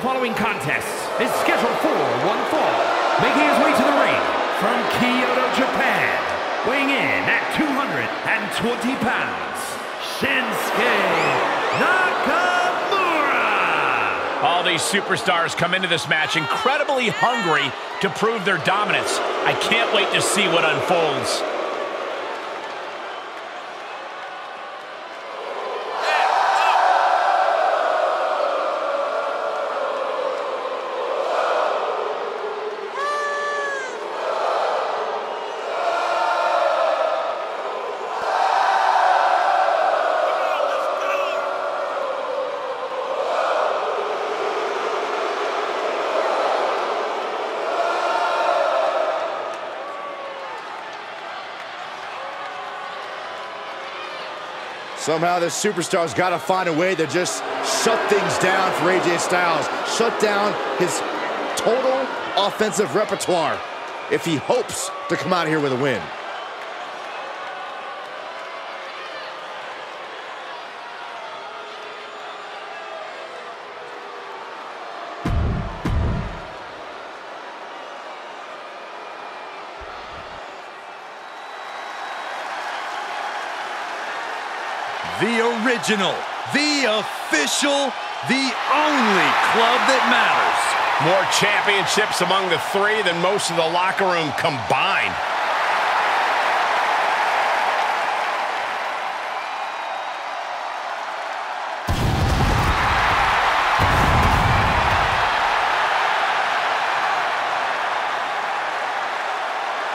The following contest is scheduled for one fall. Making his way to the ring from Kyoto, Japan. Weighing in at 220 pounds, Shinsuke Nakamura. All these superstars come into this match incredibly hungry to prove their dominance. I can't wait to see what unfolds. Somehow this superstar's got to find a way to just shut things down for AJ Styles. Shut down his total offensive repertoire if he hopes to come out here with a win. Original, the official, the only club that matters. More championships among the three than most of the locker room combined.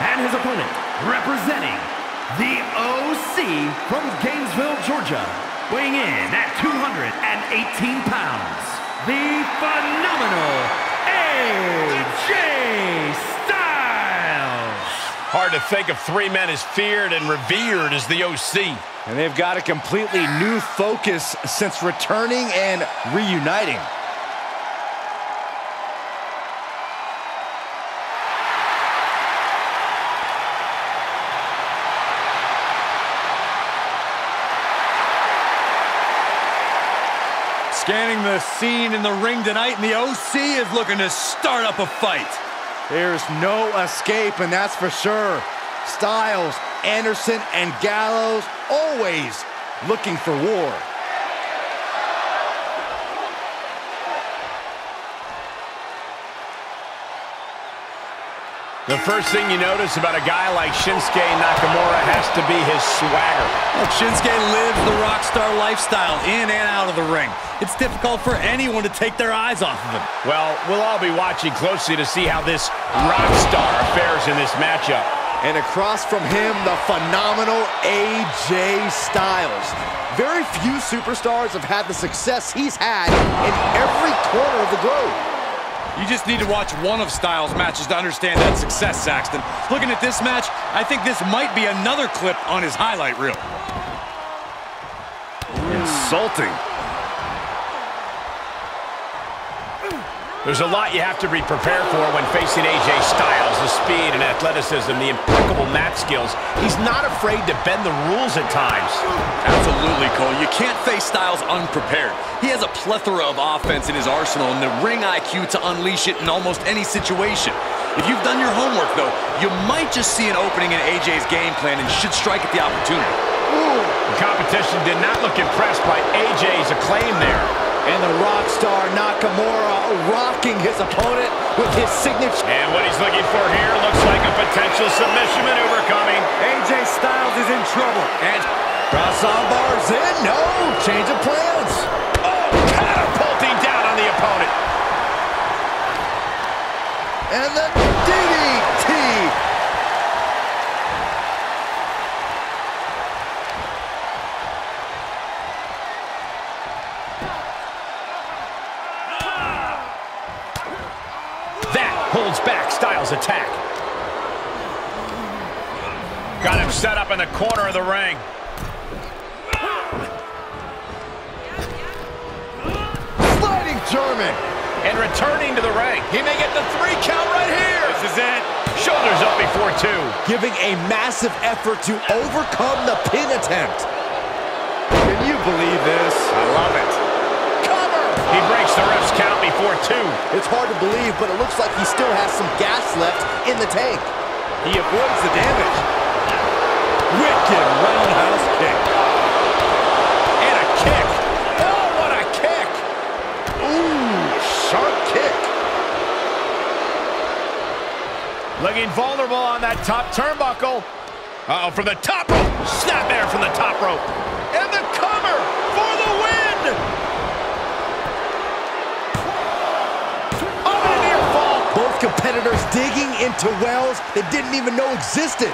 And his opponent, representing the OC from Gainesville, Georgia. Weighing in at 218 pounds, the phenomenal AJ Styles. Hard to think of three men as feared and revered as the OC. And they've got a completely new focus since returning and reuniting. Scene in the ring tonight, and the OC is looking to start up a fight. There's no escape, and that's for sure. Styles, Anderson, and Gallows always looking for war. The first thing you notice about a guy like Shinsuke Nakamura has to be his swagger. Look, Shinsuke lives the rock star lifestyle in and out of the ring. It's difficult for anyone to take their eyes off of him. Well, we'll all be watching closely to see how this rock star fares in this matchup. And across from him, the phenomenal AJ Styles. Very few superstars have had the success he's had in every corner of the globe. You just need to watch one of Styles' matches to understand that success, Saxton. Looking at this match, I think this might be another clip on his highlight reel. Insulting. There's a lot you have to be prepared for when facing AJ Styles. The speed and athleticism, the impeccable mat skills. He's not afraid to bend the rules at times. Absolutely, Cole. You can't face Styles unprepared. He has a plethora of offense in his arsenal and the ring IQ to unleash it in almost any situation. If you've done your homework, though, you might just see an opening in AJ's game plan and should strike at the opportunity. The competition did not look impressed by AJ's acclaim there. And the rock star Nakamura rocking his opponent with his signature. And what he's looking for here looks like a potential submission maneuver coming. AJ Styles is in trouble. And cross arm bars in. No, change of plans. Oh, catapulting down on the opponent. And the DDT. That back Styles' attack. Got him set up in the corner of the ring. Sliding German. And returning to the ring. He may get the three count right here. This is it. Shoulders up before two. Giving a massive effort to overcome the pin attempt. Can you believe this? I love it. He breaks the ref's count before two. It's hard to believe, but it looks like he still has some gas left in the tank. He avoids the damage. Wicked roundhouse kick. And a kick. Oh, what a kick. Ooh, sharp kick. Looking vulnerable on that top turnbuckle. Uh-oh, from the top rope. Snap there from the top rope. Both competitors digging into wells they didn't even know existed.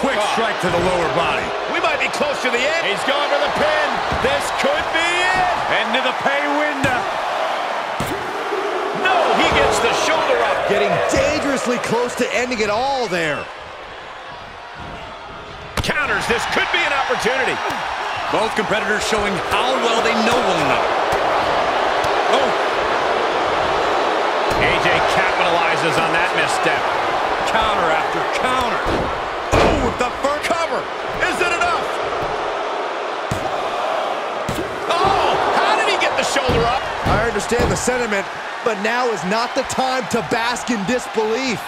Quick strike to the lower body. We might be close to the end. He's going for the pin. This could be it. Into the pay window. No, he gets the shoulder up. Getting dangerously close to ending it all there. Counters. This could be an opportunity. Both competitors showing how well they know one another. Oh, AJ capitalizes on that misstep. counter after counter. Oh, the first Cover. Is it enough? Oh, how did he get the shoulder up? I understand the sentiment, but now is not the time to bask in disbelief.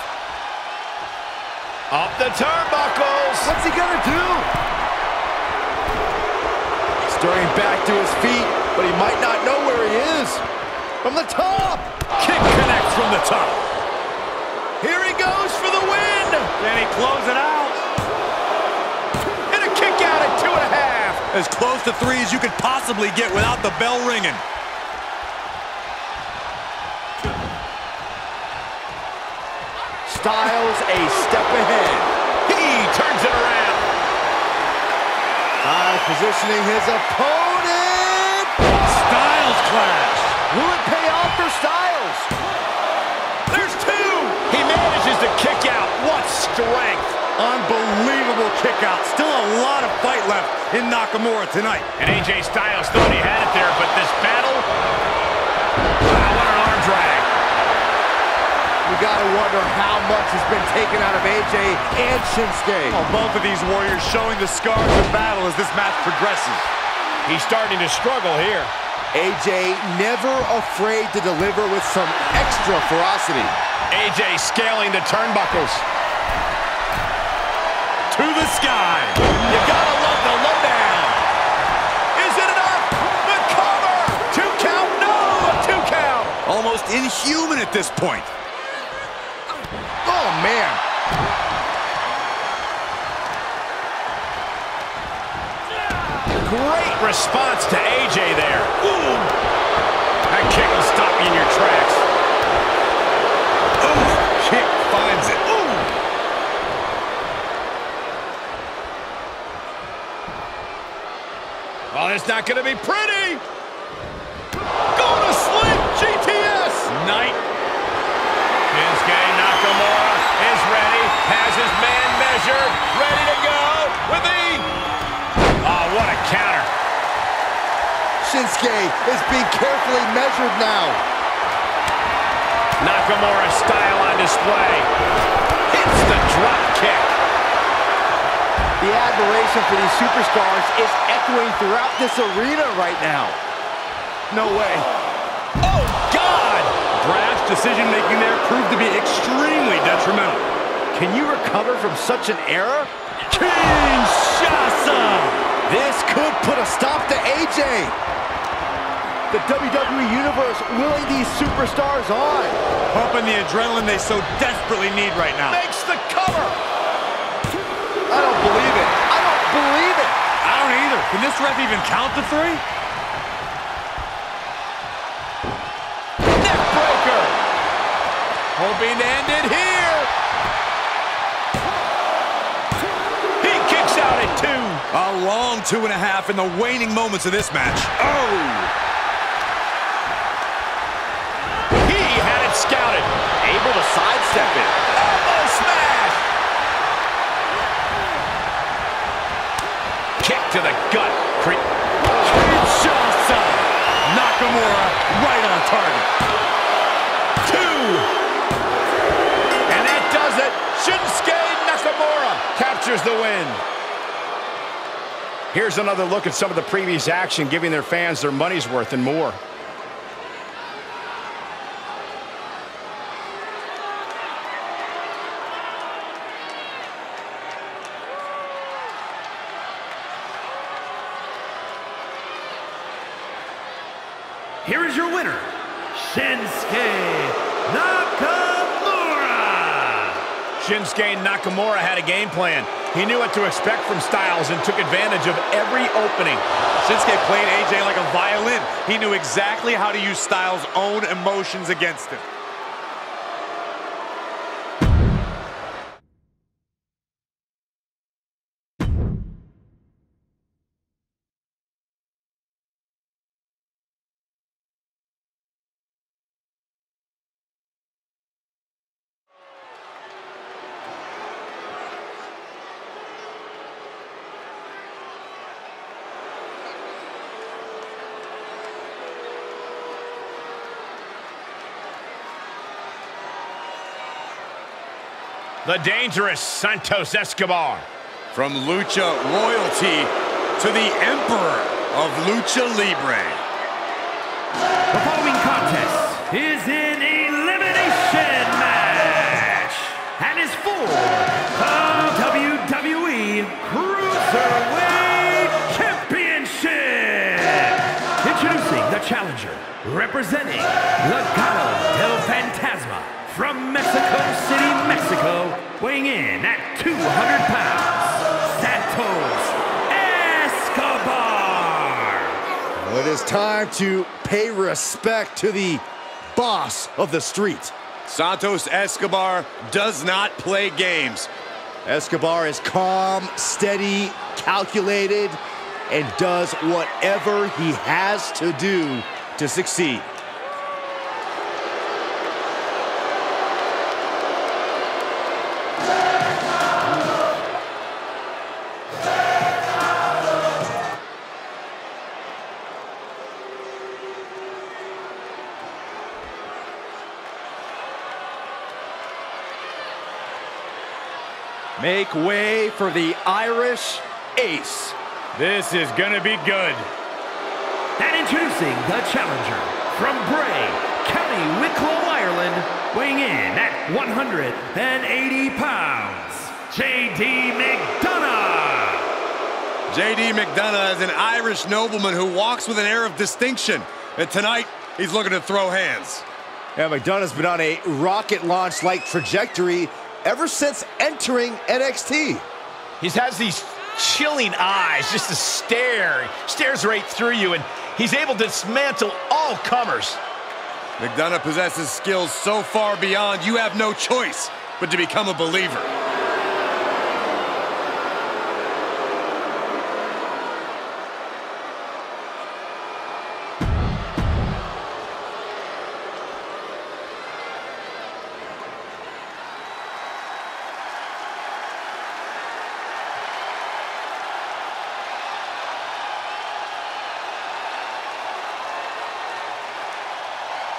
Up the turnbuckles. What's he gonna do? Stirring back to his feet, but he might not know where he is. From the top! kick connects from the top. Here he goes for the win. Can he close it out? And a kick out at two and a half. As close to three as you could possibly get without the bell ringing. Styles a step ahead. He turns it around. Styles positioning his opponent. Styles clash. Will it pay off for Styles? There's two. He manages to kick out. What strength. Unbelievable kick out. Still a lot of fight left in Nakamura tonight. And AJ Styles thought he had it there, but this battle... Wow, what an arm drag. You gotta wonder how much has been taken out of AJ and Shinsuke. Oh, both of these warriors showing the scars of battle as this match progresses. He's starting to struggle here. AJ never afraid to deliver with some extra ferocity. AJ scaling the turnbuckles. To the sky. You gotta love the lowdown. Is it enough? The cover. Two count. No, a two count. Almost inhuman at this point. Oh, man. Great response to AJ there. Ooh. That kick will stop you in your tracks. Ooh, kick finds it. Ooh. Oh, it's not going to be pretty. Shinsuke is being carefully measured now. Nakamura style on display. Hits the drop kick. The admiration for these superstars is echoing throughout this arena right now. No way. Oh, God! Brash decision-making there proved to be extremely detrimental. Can you recover from such an error? Kinshasa! This could put a stop to AJ. The WWE Universe willing these superstars on. Pumping the adrenaline they so desperately need right now. Makes the cover. I don't believe it. I don't believe it. I don't either. Can this ref even count to three? Neck breaker. Hoping to end it here. He kicks out at two. A long two and a half in the waning moments of this match. Oh! Sidestep it. Elbow smash! Kick to the gut. Cre Kinshasa! Nakamura right on target. two! And that does it. Shinsuke Nakamura captures the win. Here's another look at some of the previous action, giving their fans their money's worth and more. here is your winner, Shinsuke Nakamura. Shinsuke Nakamura had a game plan. He knew what to expect from Styles and took advantage of every opening. Shinsuke played AJ like a violin. He knew exactly how to use Styles' own emotions against him. The dangerous Santos Escobar. From Lucha Royalty to the Emperor of Lucha Libre. The following contest is an elimination match and is for the WWE Cruiserweight Championship. Introducing the challenger, representing Legado del Fantasma from Mexico City, Mexico, weighing in at 200 pounds, Santos Escobar. Well, it is time to pay respect to the boss of the street. Santos Escobar does not play games. Escobar is calm, steady, calculated, and does whatever he has to do to succeed. Make way for the Irish Ace. This is going to be good. And introducing the challenger from Bray, County Wicklow, Ireland, weighing in at 180 pounds, J.D. McDonagh. JD McDonagh is an Irish nobleman who walks with an air of distinction. And tonight, he's looking to throw hands. Yeah, McDonagh's been on a rocket launch-like trajectory ever since entering NXT. He has these chilling eyes, just a stare. He stares right through you, and he's able to dismantle all comers. McDonagh possesses skills so far beyond you have no choice but to become a believer.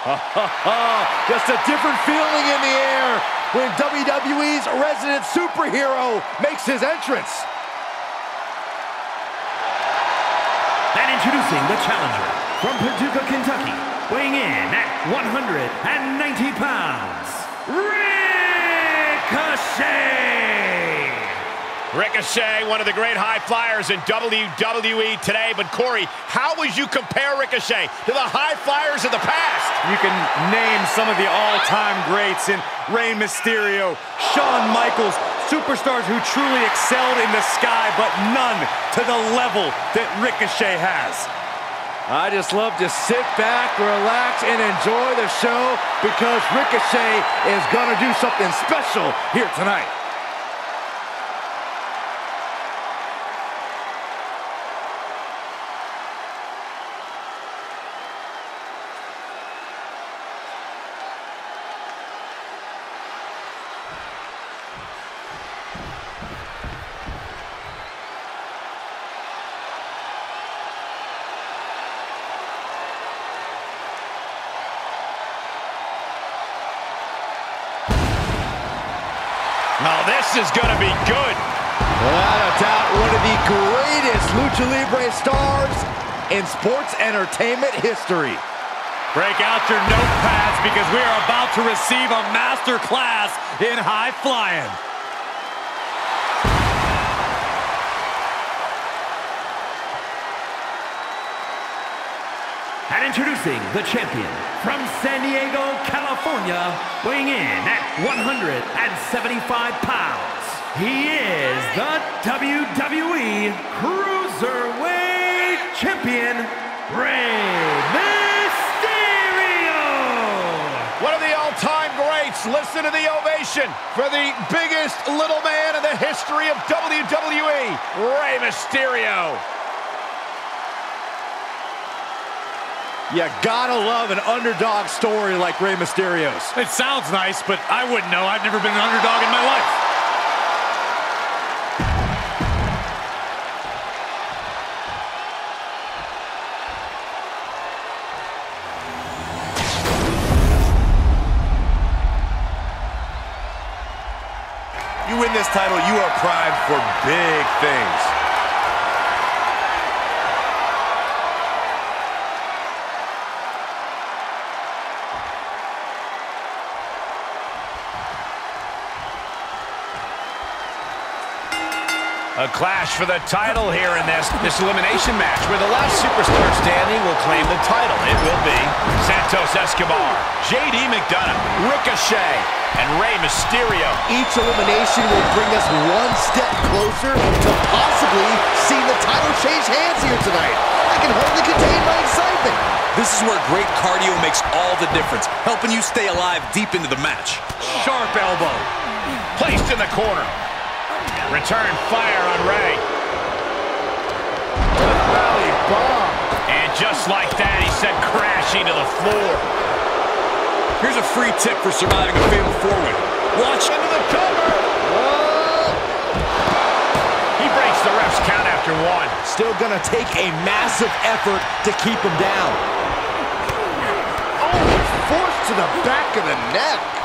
Just a different feeling in the air when WWE's resident superhero makes his entrance. And introducing the challenger from Paducah, Kentucky, weighing in at 190 pounds, Ricochet. Ricochet, one of the great high flyers in WWE today. But Corey, how would you compare Ricochet to the high flyers of the past? You can name some of the all-time greats in Rey Mysterio, Shawn Michaels, superstars who truly excelled in the sky, but none to the level that Ricochet has. I just love to sit back, relax, and enjoy the show because Ricochet is going to do something special here tonight. In sports entertainment history. Break out your notepads because we are about to receive a master class in high flying. And introducing the champion from San Diego, California, weighing in at 175 pounds. He is the WWE Cruiserweight Champion, Rey Mysterio! One of the all-time greats. Listen to the ovation for the biggest little man in the history of WWE, Rey Mysterio. You gotta love an underdog story like Rey Mysterio's. It sounds nice, but I wouldn't know. I've never been an underdog in my life. Big clash for the title here in this, this elimination match where the last superstar standing will claim the title. It will be Santos Escobar, JD McDonagh, Ricochet, and Rey Mysterio. Each elimination will bring us one step closer to possibly seeing the title change hands here tonight. I can hardly contain my excitement. This is where great cardio makes all the difference, helping you stay alive deep into the match. Sharp elbow. Placed in the corner. Return fire on Rey. Valley bomb. And just like that, he sent crashing to the floor. Here's a free tip for surviving a fatal four-way. Watch Into the cover. He breaks the ref's count after one. Still gonna take a massive effort to keep him down. Oh, forced to the back of the neck.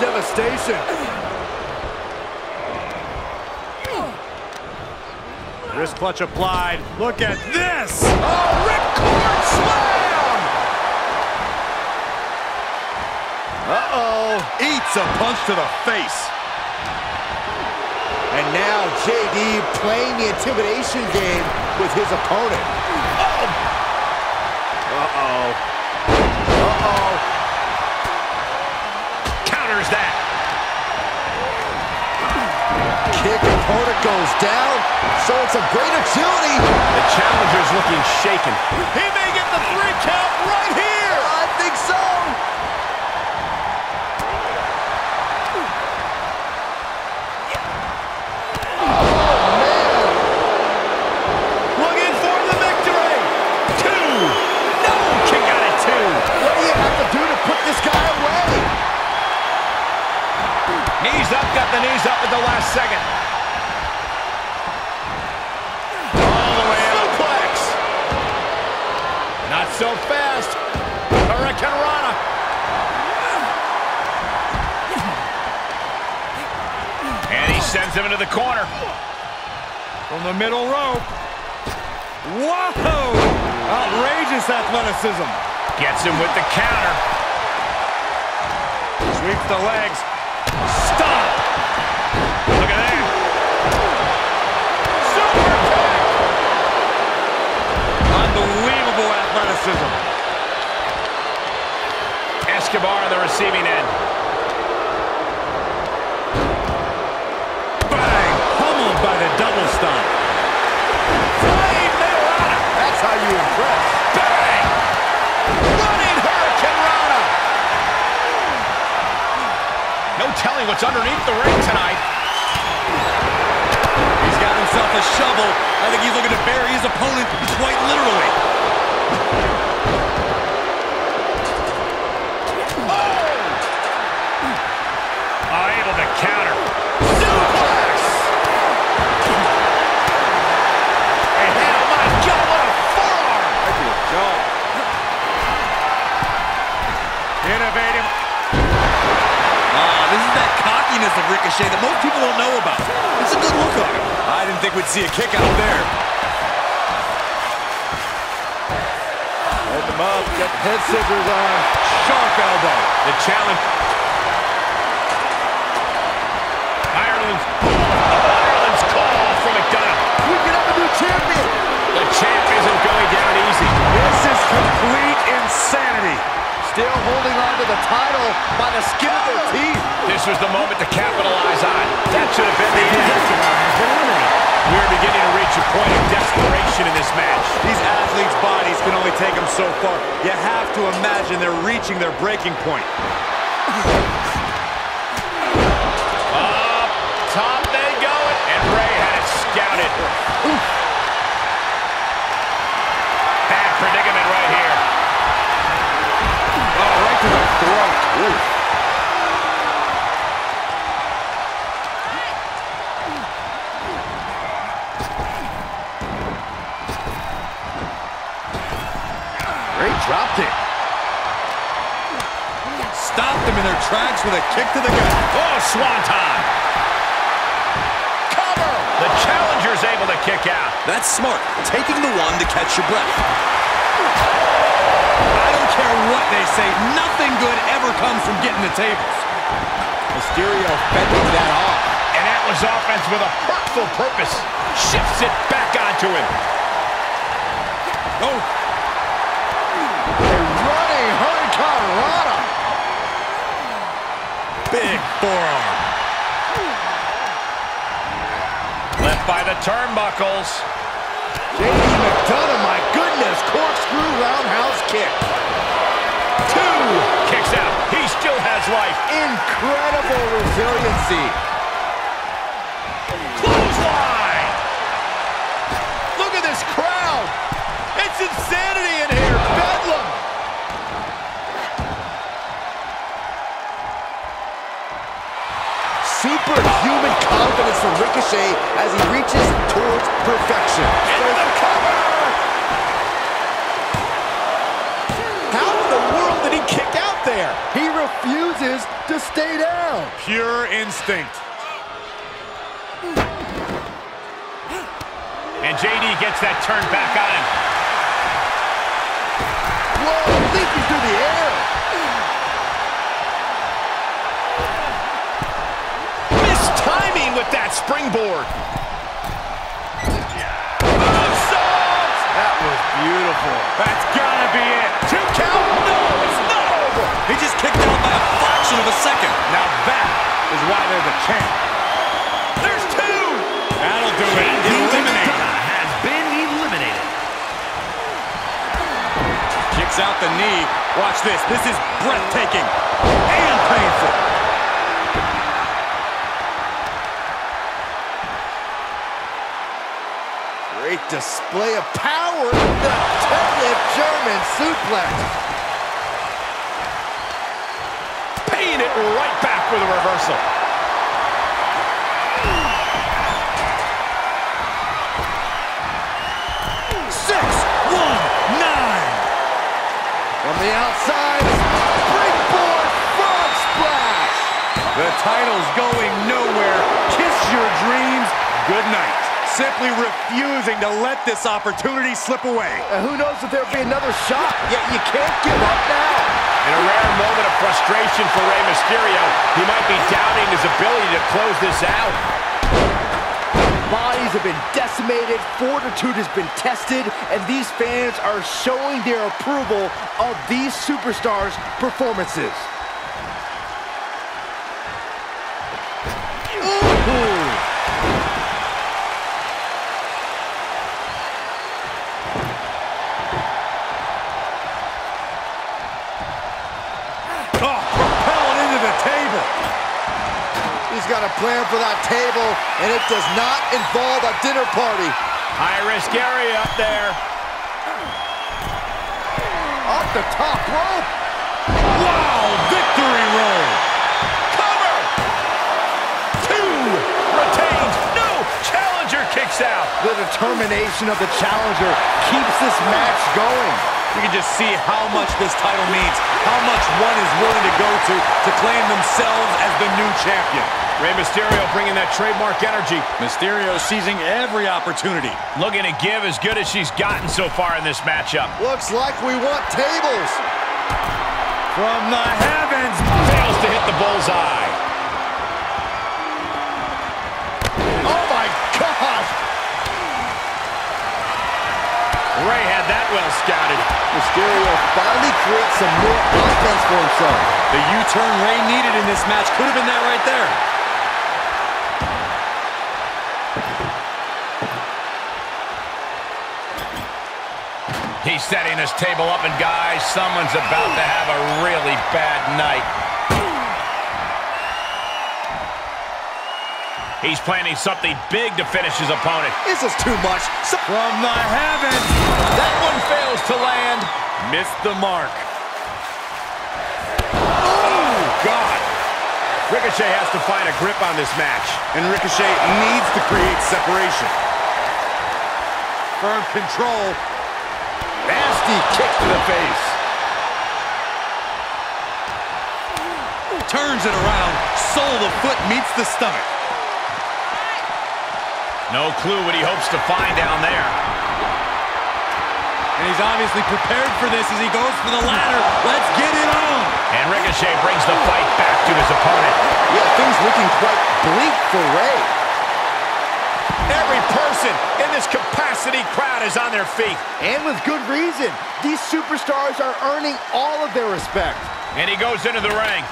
Devastation. Wrist clutch applied. Look at this. Oh, ripcord slam. Uh-oh. eats a punch to the face. And now JD playing the intimidation game with his opponent. Uh-oh. Uh-oh. Counters that. Kick opponent goes down. Showing some great agility. The challenger's looking shaken. He may get the three count right here. I think so. Got the knees up at the last second. All the way out. Suplex. Not so fast. Hurricane Rana. And he sends him into the corner. From the middle rope. Whoa! Outrageous athleticism. Gets him with the counter. Sweeps the legs. Unbelievable athleticism. Escobar on the receiving end. Bang! Pummeled by the double stomp. That's how you impress. Bang! Running Hurricane Rana. No telling what's underneath the ring tonight. He's got himself a shovel. I think he's looking to bury his opponent quite literally. of Ricochet that most people don't know about. It's a good look on him. I didn't think we'd see a kick out there. Head the up, get head scissors on. shark elbow. The challenge. Ireland's, Ireland's call from McDonagh. We can have a new champion. The champ isn't going down easy. This is complete insanity by the skin of their teeth. This was the moment to capitalize on. That should have been the end. We're beginning to reach a point of desperation in this match. These athletes' bodies can only take them so far. You have to imagine they're reaching their breaking point. Up top they go, and Rey had it scouted. Bad Ooh. Great drop kick. Stopped them in their tracks with a kick to the gut. Oh, swanton. Cover. The challenger's able to kick out. That's smart. Taking the one to catch your breath. I don't what they say. Nothing good ever comes from getting the tables. Mysterio fending that off. And that was offense with a hurtful purpose. Shifts it back onto him. Oh, A running Hurricane Rana. big forearm. Left by the turnbuckles. JD McDonagh, my goodness, corkscrew roundhouse kick. Kicks out. He still has life. Incredible resiliency. Clothesline. Look at this crowd. It's insanity in here. Bedlam. Superhuman confidence from Ricochet as he reaches towards perfection. Refuses to stay down. Pure instinct. And JD gets that turn back on him. Whoa, leaping through the air. Missed timing with that springboard. That was beautiful. That's gotta be it. Two count. No, it's not fraction of a second. Now that is why they're the champ. There's two. That'll do it. JD Eliminate. McDonagh has been eliminated. Kicks out the knee. Watch this. This is breathtaking and painful. Great display of power. The deadlift German suplex. Paying it right the reversal. Six, one, nine. From the outside, springboard frog splash. The title's going nowhere. Kiss your dreams. Good night. Simply refusing to let this opportunity slip away. And who knows if there'll be another shot, yet you can't give up now. In a rare moment of frustration for Rey Mysterio, he might be doubting his ability to close this out. Bodies have been decimated, fortitude has been tested, and these fans are showing their approval of these superstars' performances. Plan for that table, and it does not involve a dinner party. High risk area up there. Off the top rope. Wow, victory roll. Cover. Two. Retains. No. Challenger kicks out. The determination of the challenger keeps this match going. You can just see how much this title means, how much one is willing to go to to claim themselves as the new champion. Rey Mysterio bringing that trademark energy. Mysterio seizing every opportunity. Looking to give as good as she's gotten so far in this matchup. Looks like we want tables. From the heavens. Fails to hit the bullseye. Oh my gosh! Rey had that well scouted. Mysterio finally creates some more offense for himself. The U-turn Rey needed in this match could have been that right there. Setting this table up, and guys, someone's about to have a really bad night. He's planning something big to finish his opponent. This is too much. So From the heavens. That one fails to land. Missed the mark. Oh, God. Ricochet has to find a grip on this match. And Ricochet needs to create separation. Firm control. Nasty kick to the face. Turns it around. Sole of the foot meets the stomach. No clue what he hopes to find down there. And he's obviously prepared for this as he goes for the ladder. Let's get it on. And Ricochet brings the fight back to his opponent. yeah, things looking quite bleak for Rey. Every person in this capacity crowd is on their feet. And with good reason. These superstars are earning all of their respect. And he goes into the ring.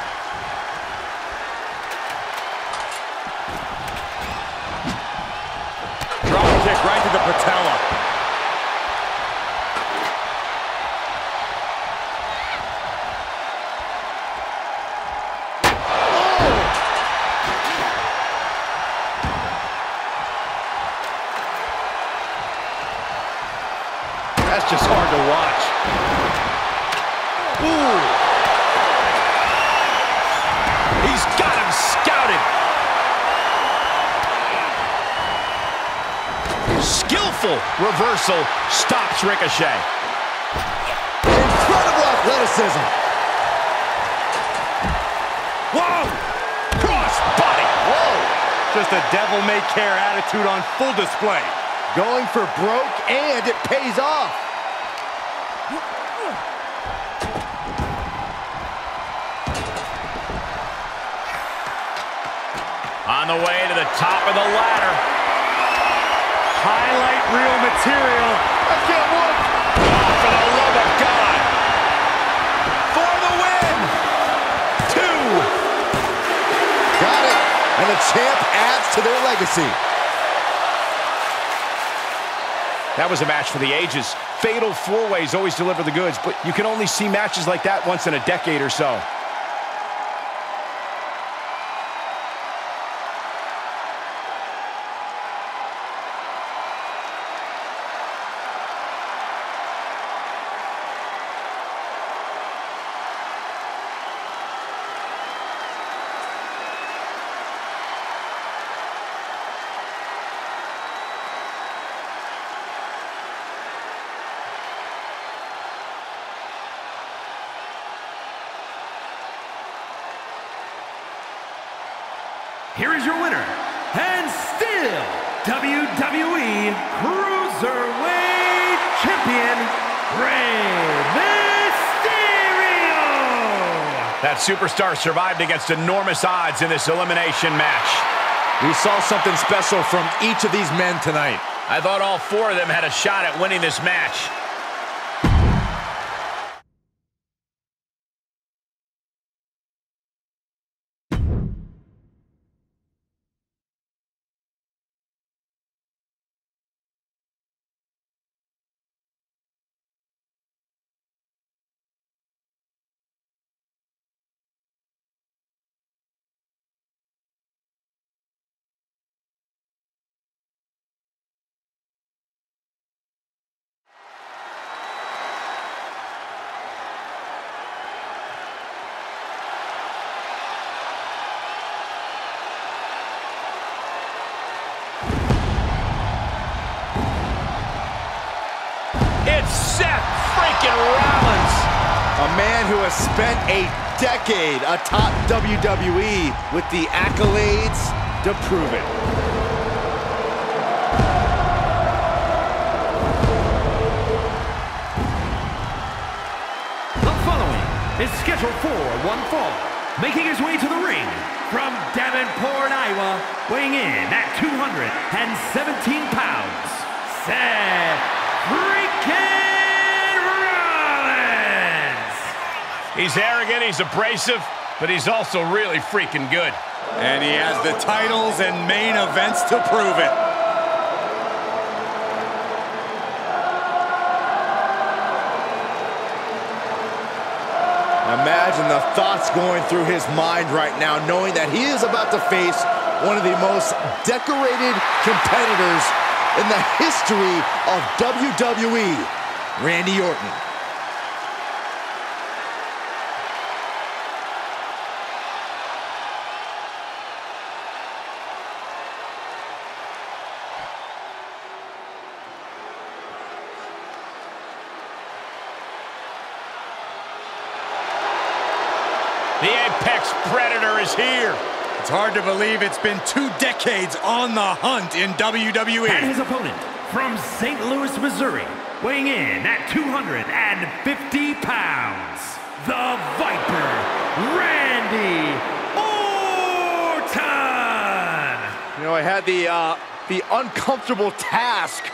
Drop kick right to the patella. That's just hard to watch. Ooh. He's got him scouted. Skillful reversal stops Ricochet. Incredible athleticism. Whoa! Cross body. Whoa. Just a devil-may-care attitude on full display. Going for broke, and it pays off. The way to the top of the ladder. Highlight reel material. I can't work. Oh, for the love of God. For the win. Two. Got it. And the champ adds to their legacy. That was a match for the ages. Fatal four-ways always deliver the goods, but you can only see matches like that once in a decade or so. Here is your winner, and still WWE Cruiserweight Champion, Rey Mysterio! That superstar survived against enormous odds in this elimination match. We saw something special from each of these men tonight. I thought all four of them had a shot at winning this match. atop WWE with the accolades to prove it. The following is scheduled for one fall. Making his way to the ring from Davenport, Iowa, weighing in at 217 pounds, Seth freaking Rollins! He's arrogant, he's abrasive, but he's also really freaking good. And he has the titles and main events to prove it. Imagine the thoughts going through his mind right now, knowing that he is about to face one of the most decorated competitors in the history of WWE, Randy Orton. The Apex Predator is here. It's hard to believe it's been two decades on the hunt in WWE. And his opponent from St. Louis, Missouri, weighing in at 250 pounds, the Viper, Randy Orton! You know, I had the uh, the uncomfortable task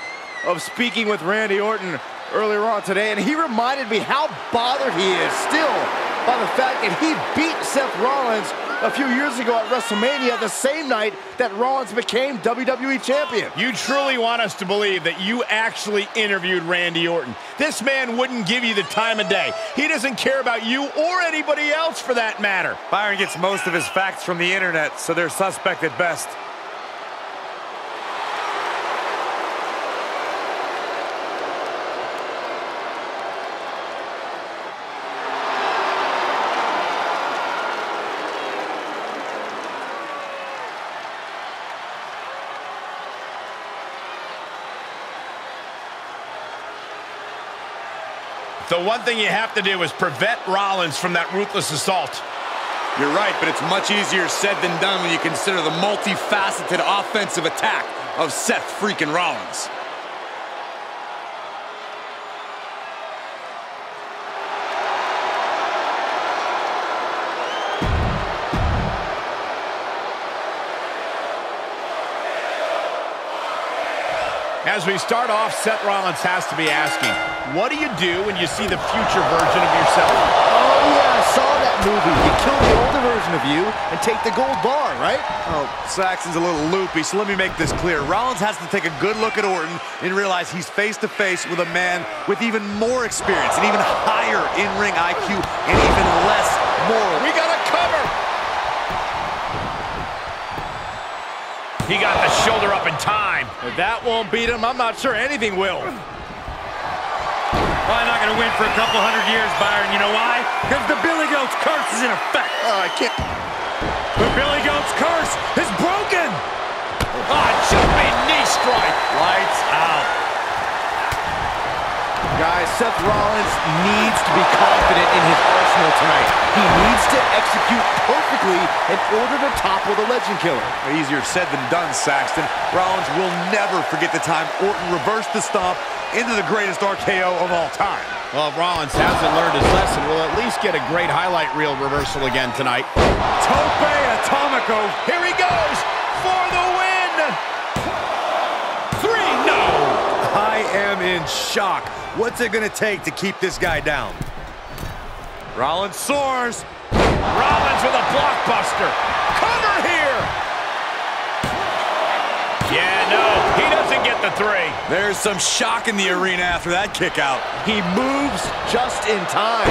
of speaking with Randy Orton earlier on today, and he reminded me how bothered he is still by the fact that he beat Seth Rollins a few years ago at WrestleMania, the same night that Rollins became WWE Champion. You truly want us to believe that you actually interviewed Randy Orton. This man wouldn't give you the time of day. He doesn't care about you or anybody else for that matter. Byron gets most of his facts from the internet, so they're suspect at best. One thing you have to do is prevent Rollins from that ruthless assault. You're right, but it's much easier said than done when you consider the multifaceted offensive attack of Seth freaking Rollins. As we start off, Seth Rollins has to be asking, what do you do when you see the future version of yourself? Oh yeah, I saw that movie. You kill the older version of you and take the gold bar, right? Oh, Saxton's a little loopy, so let me make this clear. Rollins has to take a good look at Orton and realize he's face to face with a man with even more experience and even higher in-ring IQ and even less moral. We got a He got the shoulder up in time. If that won't beat him, I'm not sure anything will. Probably not going to win for a couple hundred years, Byron. You know why? Because the Billy Goat's curse is in effect. Oh, I can't. The Billy Goat's curse is broken. Ah, jumping knee strike. Lights out. Guys, Seth Rollins needs to be confident in his arsenal tonight. He needs to execute perfectly in order to topple the Legend Killer. Easier said than done, Saxton. Rollins will never forget the time Orton reversed the stomp into the greatest RKO of all time. Well, if Rollins hasn't learned his lesson, we'll at least get a great highlight reel reversal again tonight. Tope Atomico. Here he goes for the win! Am in shock. What's it going to take to keep this guy down? Rollins soars. Rollins with a blockbuster. Cover here! Yeah, no, he doesn't get the three. There's some shock in the arena after that kick out. He moves just in time.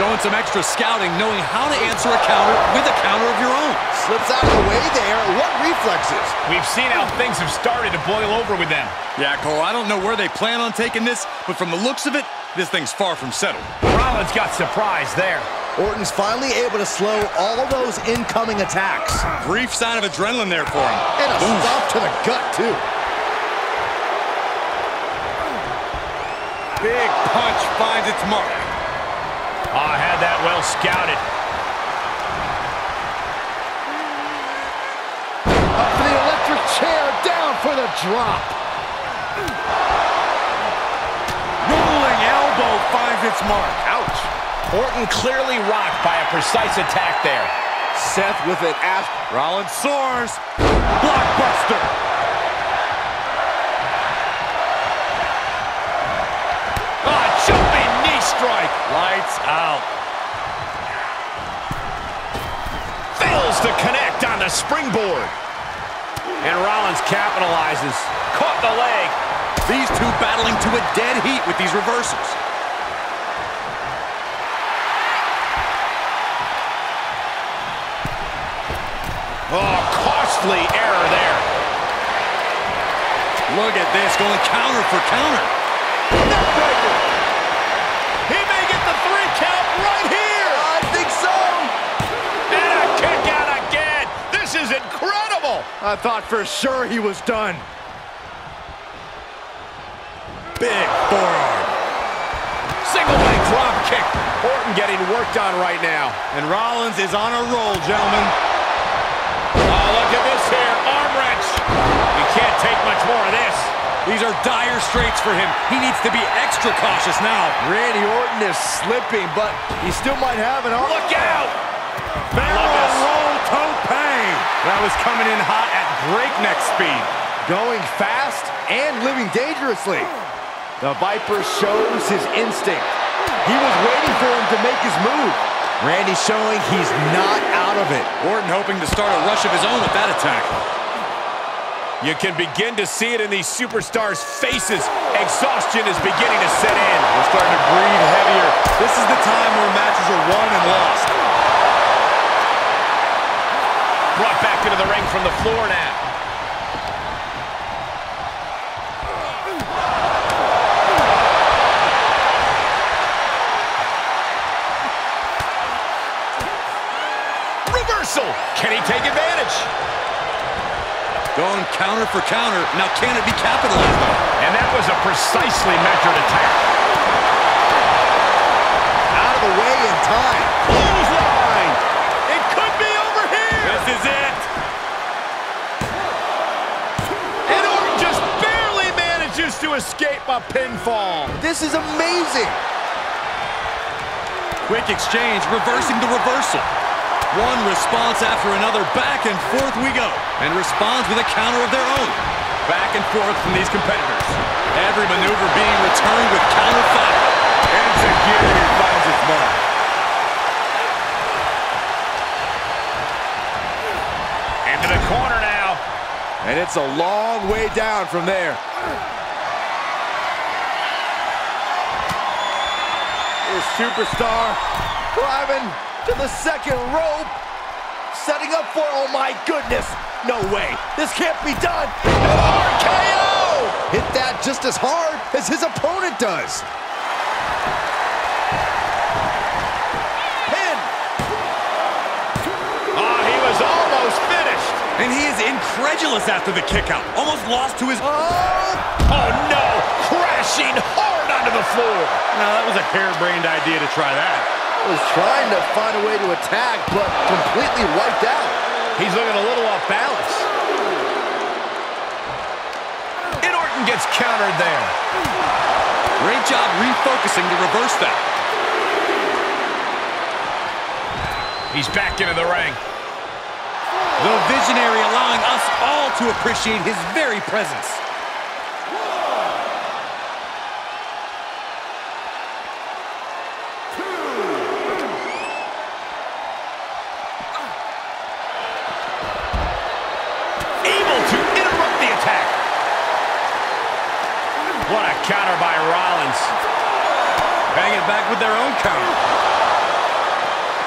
Showing some extra scouting, knowing how to answer a counter with a counter of your own. Slips out of the way there. What reflexes? We've seen how things have started to boil over with them. Yeah, Cole, I don't know where they plan on taking this, but from the looks of it, this thing's far from settled. Rollins got surprised there. Orton's finally able to slow all of those incoming attacks. Brief sign of adrenaline there for him. And a stomp to the gut, too. Big punch finds its mark. Ah, had that well scouted. Up for the electric chair, down for the drop. Rolling elbow finds its mark. Ouch. Orton clearly rocked by a precise attack there. Seth with an ass. Rollins soars. Blockbuster. Strike. Lights out. fails to connect on the springboard. And Rollins capitalizes. Caught the leg. These two battling to a dead heat with these reversals. Oh, costly error there. Look at this, going counter for counter. He may get the three count right here. I think so. And a kick out again. This is incredible. I thought for sure he was done. Big forearm. Single leg drop kick. Orton getting worked on right now. And Rollins is on a roll, gentlemen. Oh, look at this here. Arm wrench. You can't take much more of this. These are dire straits for him. He needs to be extra cautious now. Randy Orton is slipping, but he still might have an arm. Look out. Barrel love this. roll tope. That was coming in hot at breakneck speed. Going fast and living dangerously. The Viper shows his instinct. He was waiting for him to make his move. Randy showing he's not out of it. Orton hoping to start a rush of his own with that attack. You can begin to see it in these superstars' faces. Exhaustion is beginning to set in. We're starting to breathe heavier. This is the time where matches are won and lost. Brought back into the ring from the floor now. Reversal. Can he take advantage? Going counter for counter. Now can it be capitalized on? And that was a precisely measured attack. Out of the way in time. Clothesline. It could be over here. This is it. And Orton just barely manages to escape a pinfall. This is amazing. Quick exchange, reversing the reversal. One response after another, back and forth we go. And responds with a counter of their own. Back and forth from these competitors. Every maneuver being returned with counter fire. Insecurity finds its mark. Into the corner now. And it's a long way down from there. This superstar climbing to the second rope. Setting up for, oh my goodness. No way. This can't be done. RKO! Hit that just as hard as his opponent does. Pin. Oh, he was almost finished. And he is incredulous after the kick out. Almost lost to his... Oh! Oh, no. Crashing hard onto the floor. Now, that was a harebrained idea to try that. Was trying to find a way to attack, but completely wiped out. He's looking a little off balance. And Orton gets countered there. Great job refocusing to reverse that. He's back into the ring. The visionary allowing us all to appreciate his very presence. Able to interrupt the attack. What a counter by Rollins. Bang it back with their own counter.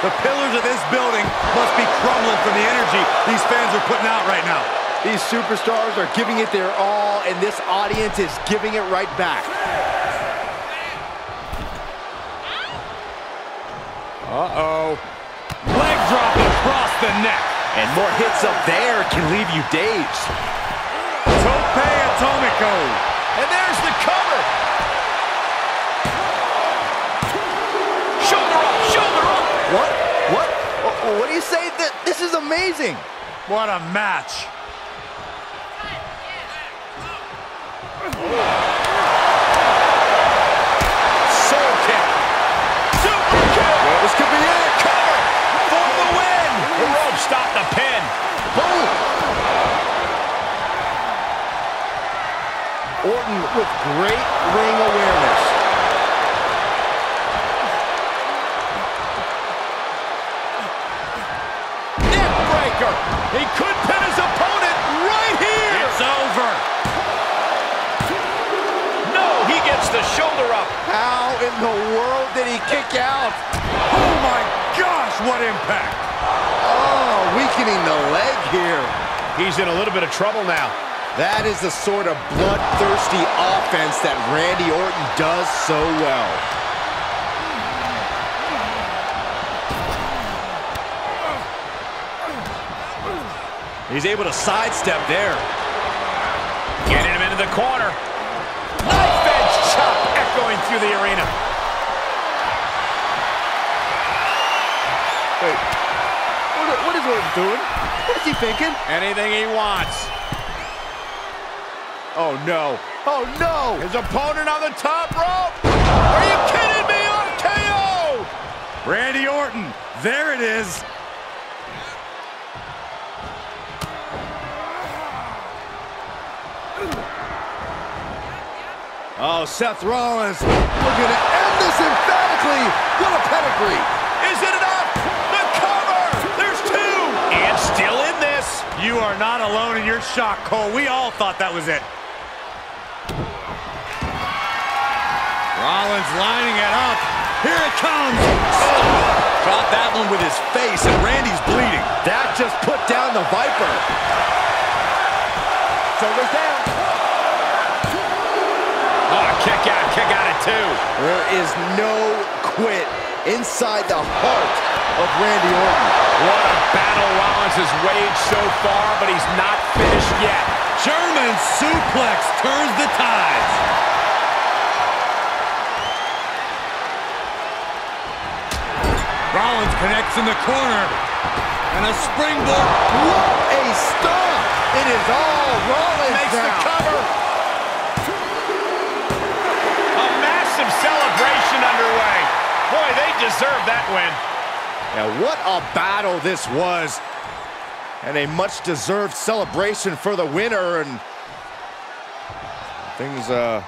The pillars of this building must be crumbling from the energy these fans are putting out right now. These superstars are giving it their all, and this audience is giving it right back. Uh-oh. Leg drop across the neck. And more hits up there can leave you dazed. Tope Atomico. And there's the cover. Shoulder up. What? What? What do you say? That This is amazing. What a match. Soul kick. Super kick. Well, this could be it. Cover for the win. The rope stopped the pin. Boom. Orton with great ring awareness. Neck Taker. He could pin his opponent right here. It's over. No, he gets the shoulder up. How in the world did he kick out? Oh my gosh, what impact. Oh, weakening the leg here. He's in a little bit of trouble now. That is the sort of bloodthirsty offense that Randy Orton does so well. He's able to sidestep there. Getting him into the corner. Knife edge chop echoing through the arena. Wait, what, what is Orton doing? What is he thinking? Anything he wants. Oh no, oh no! His opponent on the top rope. Are you kidding me? RKO! Randy Orton, there it is. Oh, Seth Rollins looking to end this emphatically. What a pedigree! Is it enough? The cover! There's two! And still in this. You are not alone in your shock, Cole. We all thought that was it. Rollins lining it up. Here it comes. Caught that one with his face, and Randy's bleeding. That just put down the Viper. Shoulders down. Kick out, kick out at two. There is no quit inside the heart of Randy Orton. What a battle Rollins has waged so far, but he's not finished yet. German suplex turns the tides. Rollins connects in the corner. And a springboard. What a stop! It is all Rollins Makes the now. cover. Massive celebration underway. Boy, they deserve that win. Yeah, what a battle this was. And a much-deserved celebration for the winner. And things, uh...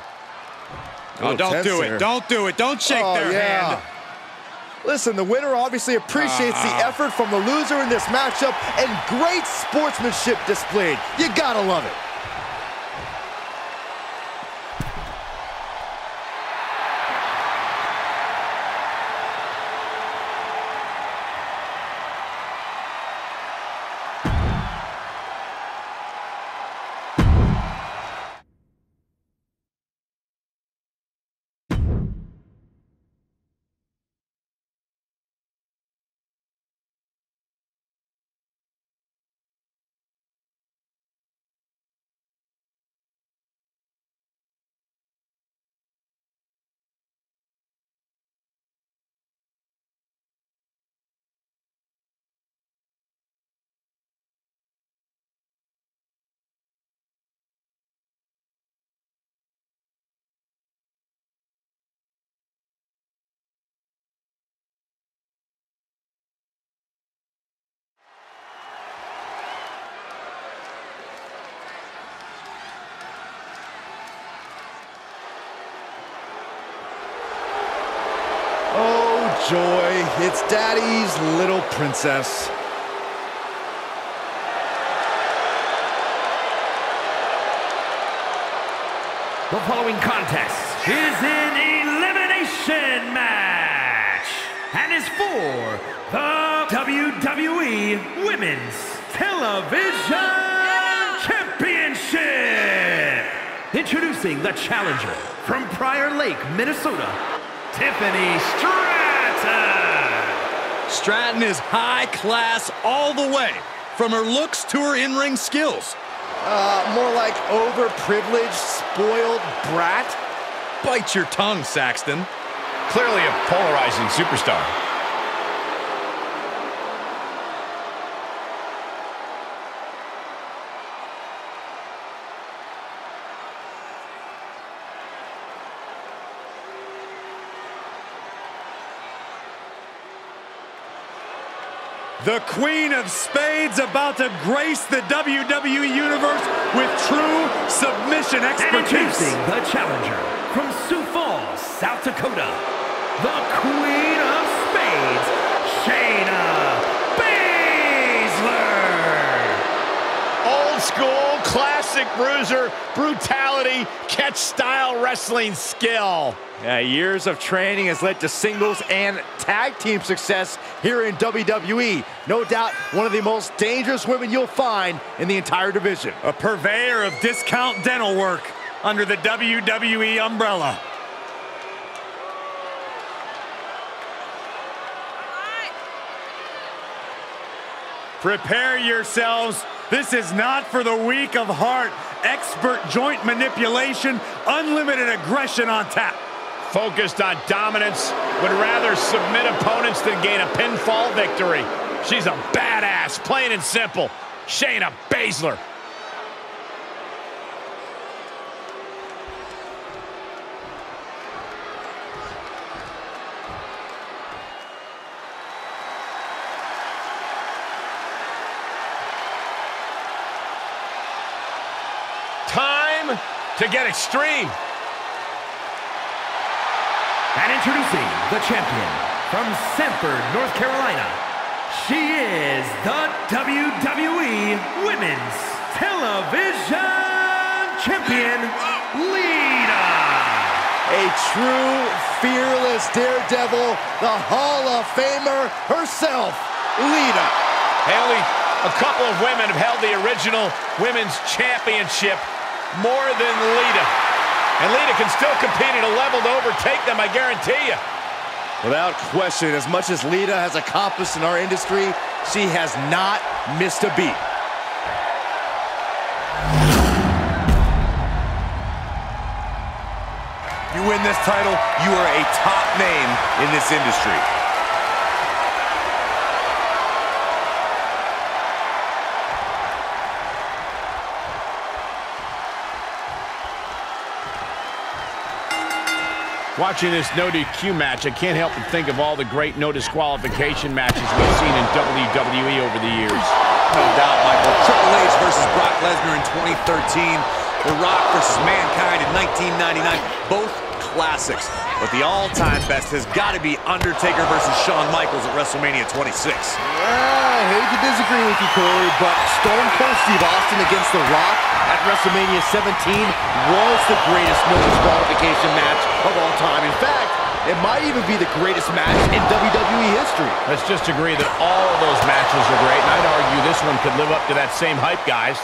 Oh, don't tense do here. it. Don't do it. Don't shake Oh, their yeah. hand. Listen, the winner obviously appreciates the Ah. effort from the loser in this matchup and great sportsmanship displayed. You gotta love it. Joy. It's Daddy's little princess. The following contest is an elimination match and is for the WWE Women's Television Championship. Introducing the challenger from Prior Lake, Minnesota, Tiffany Stratton. Stratton is high class all the way, from her looks to her in-ring skills. Uh, more like overprivileged, spoiled brat. Bite your tongue, Saxton. Clearly a polarizing superstar. The Queen of Spades about to grace the WWE Universe with true submission expertise. Introducing the challenger from Sioux Falls, South Dakota, the Queen of Spades, Shayna Baszler. Old school classic bruiser, brutality, catch-style wrestling skill. Yeah, years of training has led to singles and tag team success here in WWE. No doubt one of the most dangerous women you'll find in the entire division. A purveyor of discount dental work under the WWE umbrella. Prepare yourselves. This is not for the weak of heart. Expert joint manipulation, unlimited aggression on tap. Focused on dominance, would rather submit opponents than gain a pinfall victory. She's a badass, plain and simple. Shayna Baszler. Time to get extreme. And introducing the champion from Sanford, North Carolina. She is the WWE Women's Television Champion, Lita. A true, fearless daredevil, the Hall of Famer herself, Lita. Haley, a couple of women have held the original women's championship more than Lita. And Lita can still compete at a level to overtake them, I guarantee you. Without question, as much as Lita has accomplished in our industry, she has not missed a beat. You win this title, you are a top name in this industry. Watching this no DQ match, I can't help but think of all the great no disqualification matches we've seen in WWE over the years. No doubt, Michael. Triple H versus Brock Lesnar in 2013. The Rock versus Mankind in 1999. Both classics. But the all-time best has got to be Undertaker versus Shawn Michaels at WrestleMania 26. I hate to disagree with you, Corey, but Stone Cold Steve Austin against The Rock at WrestleMania 17 was the greatest no disqualification match of all time. In fact, it might even be the greatest match in WWE history. Let's just agree that all of those matches are great, and I'd argue this one could live up to that same hype, guys.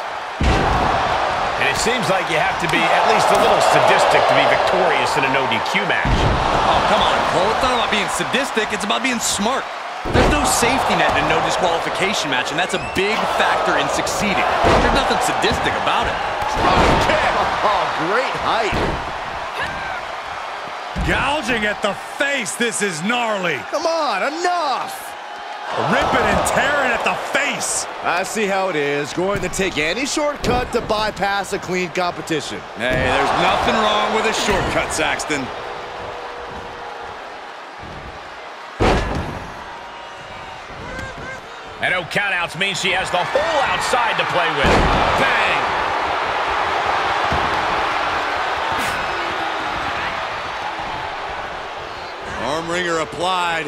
And it seems like you have to be at least a little sadistic to be victorious in a no-DQ match. Oh, come on, Cole. It's not about being sadistic. It's about being smart. There's no safety net in a no disqualification match, and that's a big factor in succeeding. There's nothing sadistic about it. Oh, oh, great height. Gouging at the face. This is gnarly. Come on, enough. Ripping and tearing at the face. I see how it is. Going to take any shortcut to bypass a clean competition. Hey, there's nothing wrong with a shortcut, Saxton. And no countouts means she has the whole outside to play with. Bang! Arm wringer applied.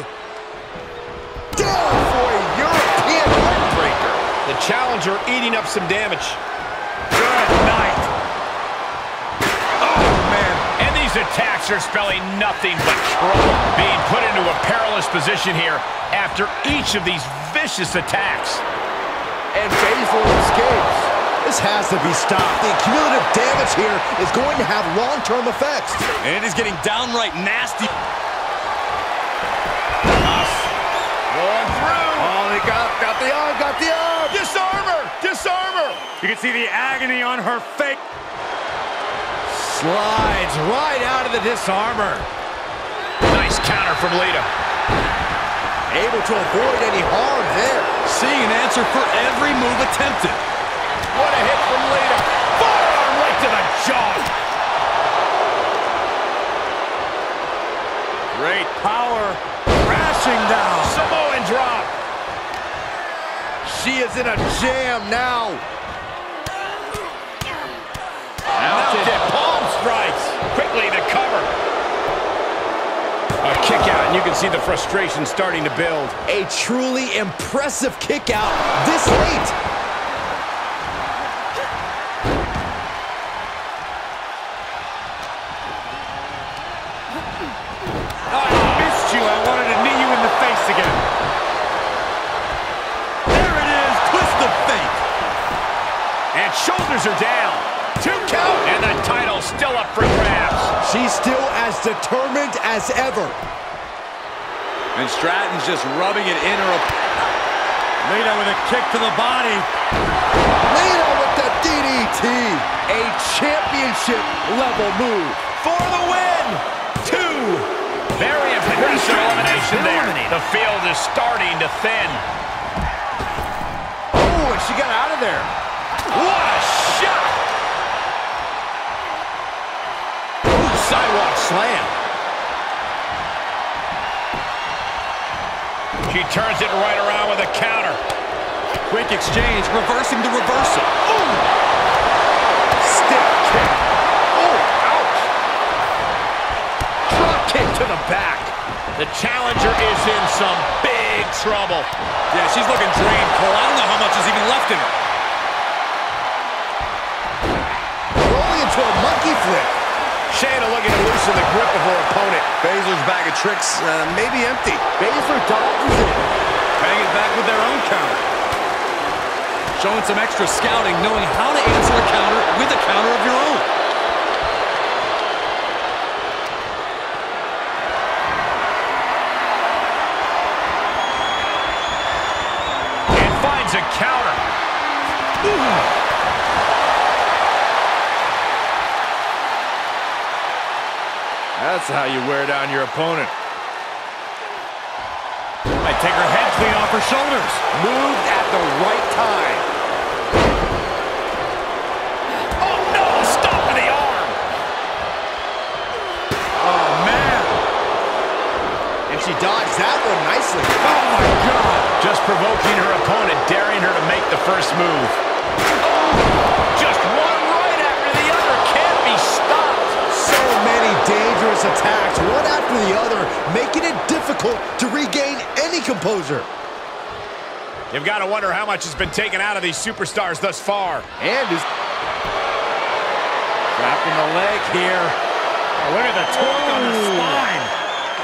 Down for a European heartbreaker. The challenger eating up some damage. Good night. Attacks are spelling nothing but trouble. Being put into a perilous position here after each of these vicious attacks. And Baszler escapes. This has to be stopped. The cumulative damage here is going to have long-term effects. And it is getting downright nasty. Going through. Oh, they got, got the arm, got the arm. Disarm her! Disarm her! You can see the agony on her face. Slides right out of the disarmor. Nice counter from Lita. Able to avoid any harm there. Seeing an answer for every move attempted. What a hit from Lita. Forearm right to the jaw. Great power. Crashing down. Samoan drop. She is in a jam now. Mounted palm strikes to cover. A kick out, and you can see the frustration starting to build. A truly impressive kick out this late. shoulders are down. Two count, and the title still up for grabs. She's still as determined as ever. And Stratton's just rubbing it in her. Lita with a kick to the body. Lita with the DDT. A championship level move. For the win. Two. Very impressive elimination there. The field is starting to thin. Oh, and she got out of there. What a shot! Sidewalk slam. She turns it right around with a counter. Quick exchange, reversing the reversal. Stiff kick. Oh, ouch. Drop kick to the back. The challenger is in some big trouble. Yeah, she's looking drained, Cole. I don't know how much is even left in her. Rolling into a monkey flip. Shayna looking to loosen the grip of her opponent. Baszler's bag of tricks uh, may be empty. Baszler dodges it. Bang it back with their own counter. Showing some extra scouting, knowing how to answer a counter with a counter of your own. That's how you wear down your opponent. I take her head clean off her shoulders. Moved at the right time. Oh no! Stop the arm. Oh, man. And she dodged that one nicely. Oh, my God. Just provoking her opponent, daring her to make the first move. Dangerous attacks, one after the other, making it difficult to regain any composure. You've got to wonder how much has been taken out of these superstars thus far. And is Wrapping the leg here. Oh, look at the torque on the spine.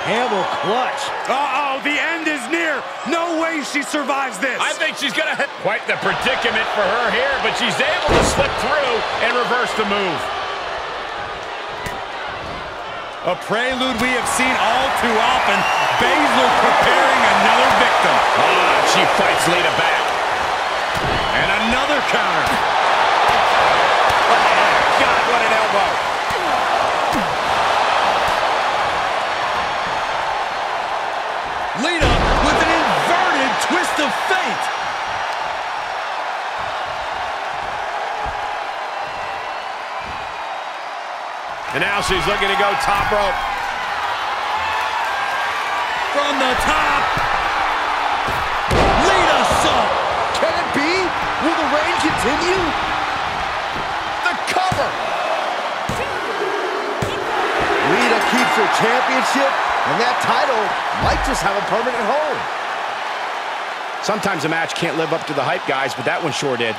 Hamel clutch. Uh-oh, the end is near. No way she survives this. I think she's going to hit quite the predicament for her here, but she's able to slip through and reverse the move. A prelude we have seen all too often. Baszler preparing another victim. Ah, she fights Lita back. And another counter. God, what an elbow. Lita with an inverted twist of fate. And now she's looking to go top rope. From the top. Lita saw. Can it be? Will the reign continue? The cover. Lita keeps her championship, and that title might just have a permanent home. Sometimes a match can't live up to the hype, guys, but that one sure did.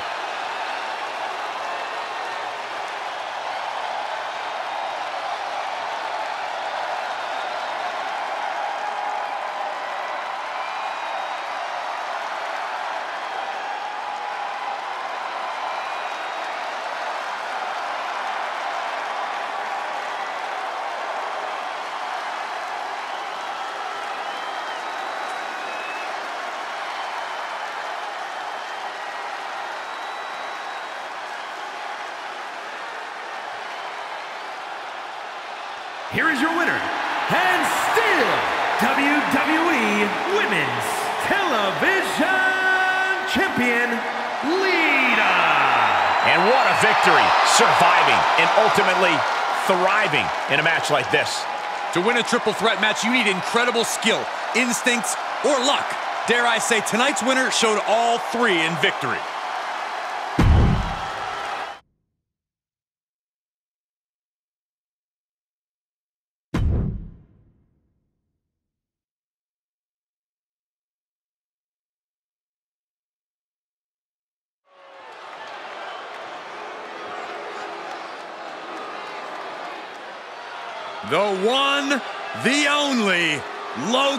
Here is your winner, and still WWE Women's Television Champion, Lita. And what a victory. Surviving and ultimately thriving in a match like this. To win a triple threat match, you need incredible skill, instincts, or luck. Dare I say, tonight's winner showed all three in victory.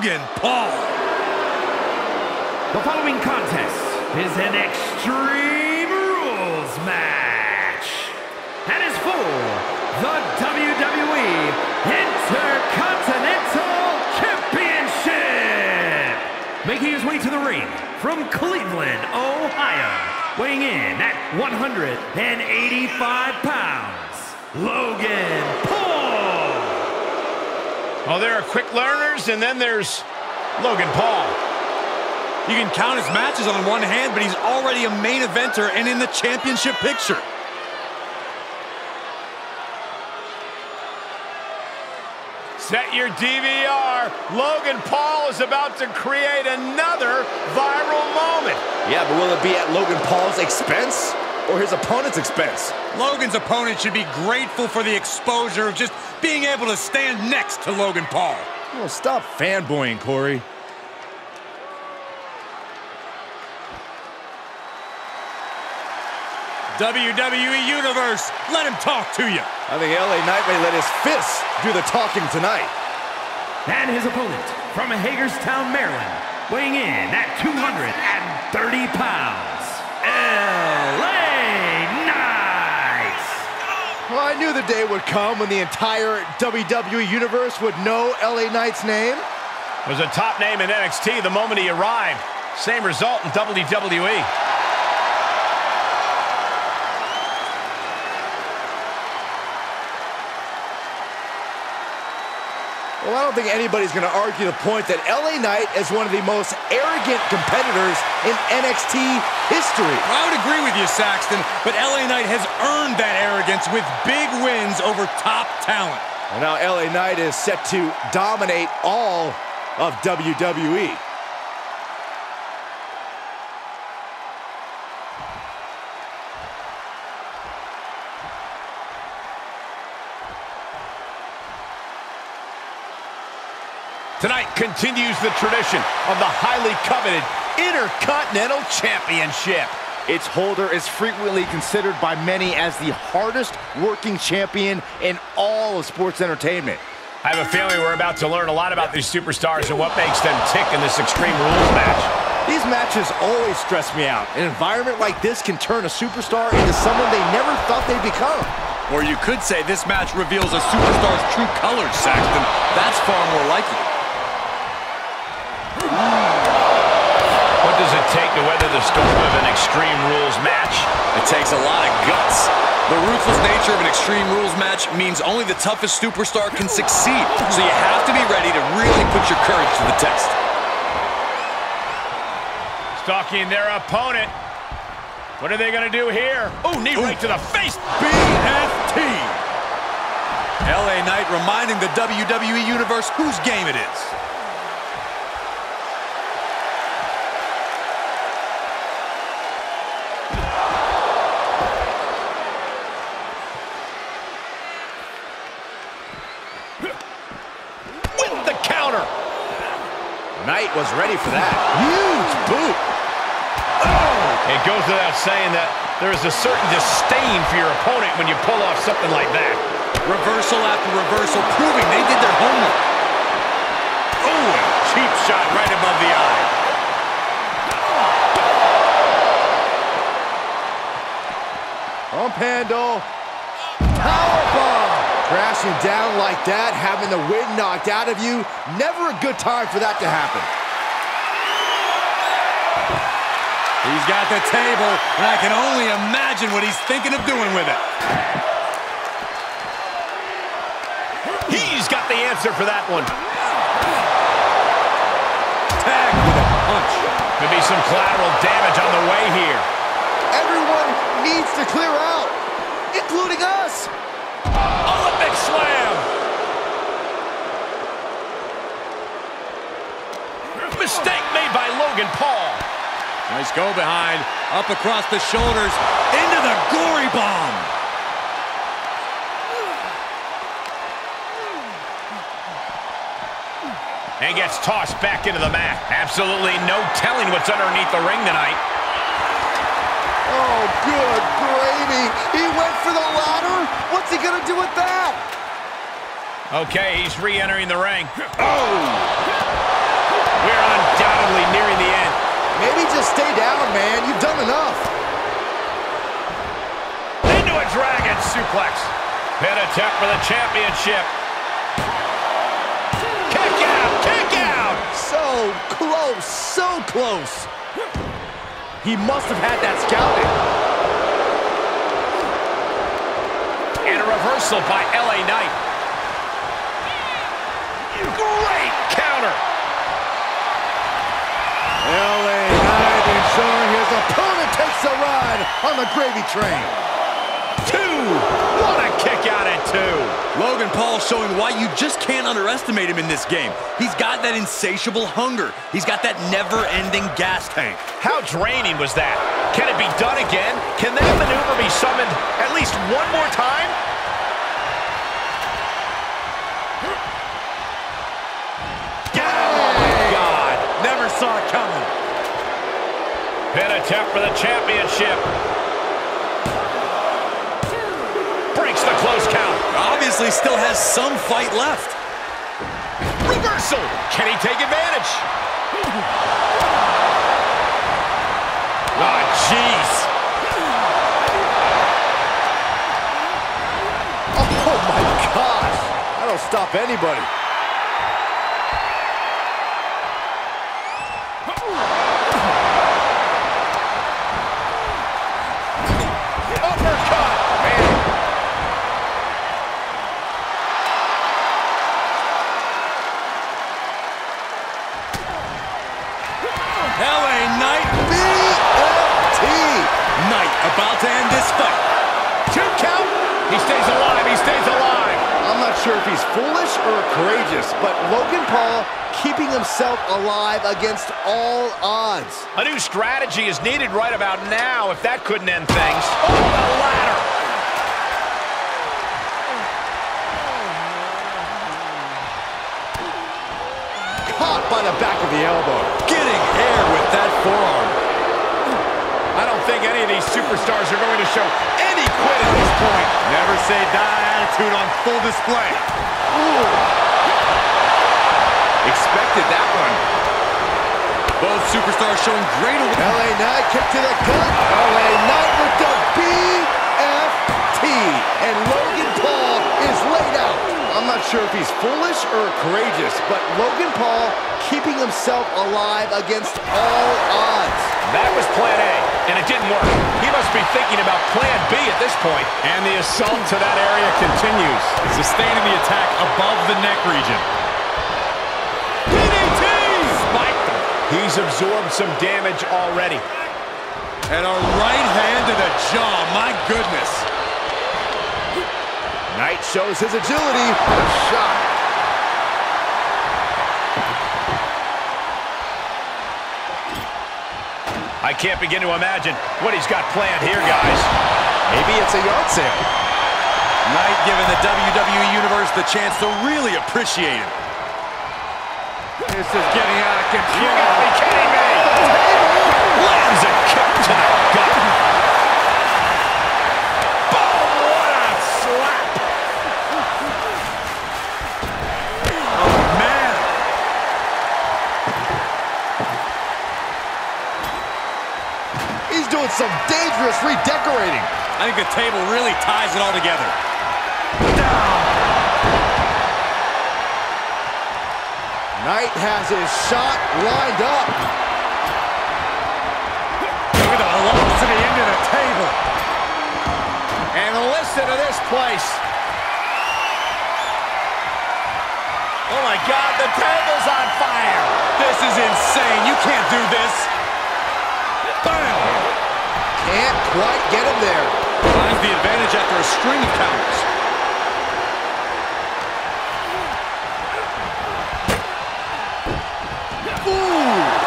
Logan Paul. The following contest is an Extreme Rules match and is for the WWE Intercontinental Championship. Making his way to the ring from Cleveland, Ohio, weighing in at 185 pounds, Logan Paul. Well, there are quick learners, and then there's Logan Paul. You can count his matches on one hand, but he's already a main eventer and in the championship picture. Set your DVR. Logan Paul is about to create another viral moment. Yeah, but will it be at Logan Paul's expense or his opponent's expense? Logan's opponent should be grateful for the exposure of just being able to stand next to Logan Paul. Well, stop fanboying, Corey. WWE Universe, let him talk to you. I think LA Knight may let his fists do the talking tonight. And his opponent from Hagerstown, Maryland, weighing in at 230 pounds, Well, I knew the day would come when the entire WWE Universe would know LA Knight's name. Was a top name in NXT the moment he arrived. Same result in WWE. Well, I don't think anybody's going to argue the point that LA Knight is one of the most arrogant competitors in NXT history. I would agree with you, Saxton, but LA Knight has earned that arrogance with big wins over top talent. And now LA Knight is set to dominate all of. WWE. Tonight continues the tradition of the highly coveted Intercontinental Championship. Its holder is frequently considered by many as the hardest working champion in all of sports entertainment. I have a feeling we're about to learn a lot about these superstars and what makes them tick in this Extreme Rules match. These matches always stress me out. An environment like this can turn a superstar into someone they never thought they'd become. Or you could say this match reveals a superstar's true colors, Saxton. That's far more likely. Take to weather the storm of an Extreme Rules match? It takes a lot of guts. The ruthless nature of an Extreme Rules match means only the toughest superstar can succeed. So you have to be ready to really put your courage to the test. Stalking their opponent. What are they going to do here? Oh, knee right to the face. BFT. LA Knight reminding the WWE Universe whose game it is. Was ready for that. Huge boot. Oh! It goes without saying that there is a certain disdain for your opponent when you pull off something like that. Reversal after reversal, proving they did their homework. Oh, cheap shot right above the eye. Pump handle. Powerbomb. Crashing down like that, having the wind knocked out of you. Never a good time for that to happen. He's got the table, and I can only imagine what he's thinking of doing with it. He's got the answer for that one. Tagged with a punch. Could be some collateral damage on the way here. Everyone needs to clear out, including us. Olympic slam. Mistake made by Logan Paul. Nice go behind, up across the shoulders, into the gory bomb. And gets tossed back into the mat. Absolutely no telling what's underneath the ring tonight. Oh, good gravy. He went for the ladder. What's he going to do with that? Okay, he's re-entering the ring. Oh! We're undoubtedly nearing the end. Maybe just stay down, man. You've done enough. Into a dragon suplex. Pin attempt for the championship. Kick out! Kick out! So close, so close. He must have had that scouting. And a reversal by LA Knight. Great counter. LA Knight ensuring his takes a ride on the gravy train. Two. What a kick out at two. Logan Paul showing why you just can't underestimate him in this game. He's got that insatiable hunger. He's got that never-ending gas tank. How draining was that? Can it be done again? Can that maneuver be summoned at least one more time? Oh, my God. Never saw it coming. Pin attempt for the championship. Breaks the close count. Obviously still has some fight left. Reversal. Can he take advantage? Oh, jeez. Oh my gosh. That'll stop anybody. Courageous, but Logan Paul keeping himself alive against all odds. A new strategy is needed right about now if that couldn't end things. Oh, the ladder. Caught by the back of the elbow. Getting air with that forearm. I don't think any of these superstars are going to show any quit at this point. Never say die attitude on full display. Expected that one. Both superstars showing great. LA Knight kick to the gut. LA Knight with the BFT. And Logan Paul is laid out. I'm not sure if he's foolish or courageous, but Logan Paul keeping himself alive against all odds. That was plan A, and it didn't work. He must be thinking about plan B at this point. And the assault to that area continues. Sustaining the attack above the neck region. DDT! Spiked him. He's absorbed some damage already. And a right hand to the jaw. My goodness. Knight shows his agility. A shot. I can't begin to imagine what he's got planned here, guys. Maybe it's a yard sale. Knight giving the WWE Universe the chance to really appreciate him. This is getting out of You control. gotta be kidding me! Lands a kick to the gut. Some dangerous redecorating. I think the table really ties it all together. Knight has his shot lined up. Look at the velocity into the table. And listen to this place. Oh my God, the table's on fire. This is insane. You can't do this. Bam! Can't quite get him there. Finds the advantage after a string of counters. Ooh!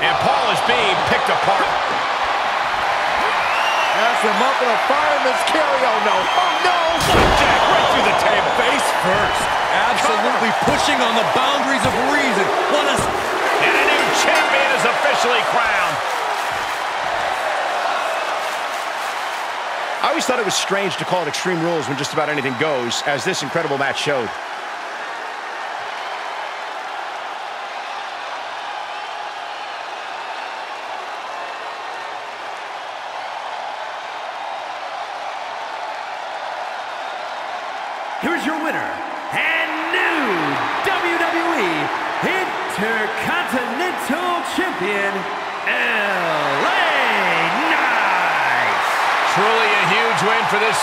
And Paul is being picked apart. That's him up in a fireman's carry. Oh no! Oh no! Jack right through the table. Face first. Absolutely pushing on the boundaries of reason. What a... And a new champion is officially crowned. I always thought it was strange to call it Extreme Rules when just about anything goes, as this incredible match showed.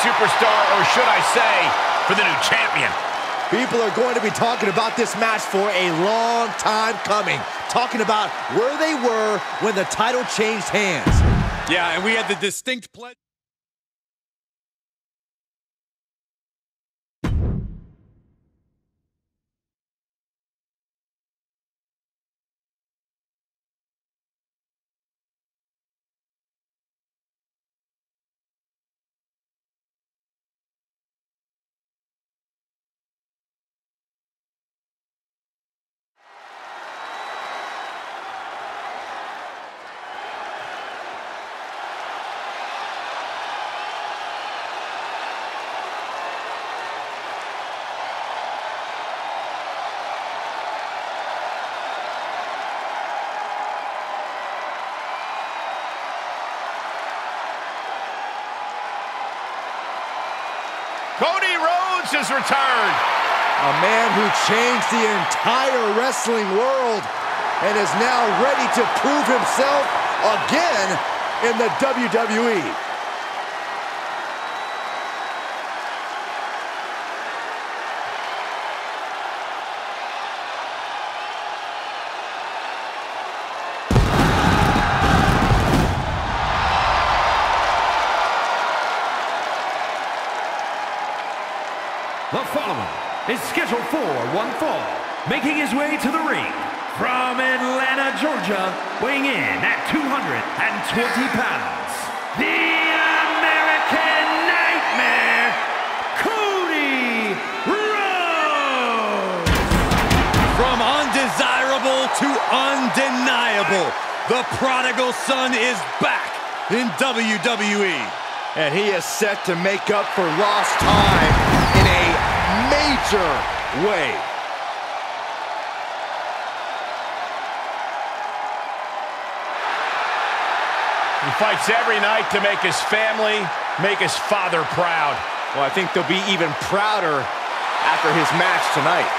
Superstar, or should I say, for the new champion. People are going to be talking about this match for a long time coming. Talking about where they were when the title changed hands. Yeah, and we had the distinct pleasure. A man who changed the entire wrestling world and is now ready to prove himself again in the WWE. Making his way to the ring from Atlanta, Georgia, weighing in at 220 pounds, the American Nightmare, Cody Rhodes. From undesirable to undeniable, the prodigal son is back in WWE. And he is set to make up for lost time in a major way. He fights every night to make his family, make his father proud. Well, I think they'll be even prouder after his match tonight.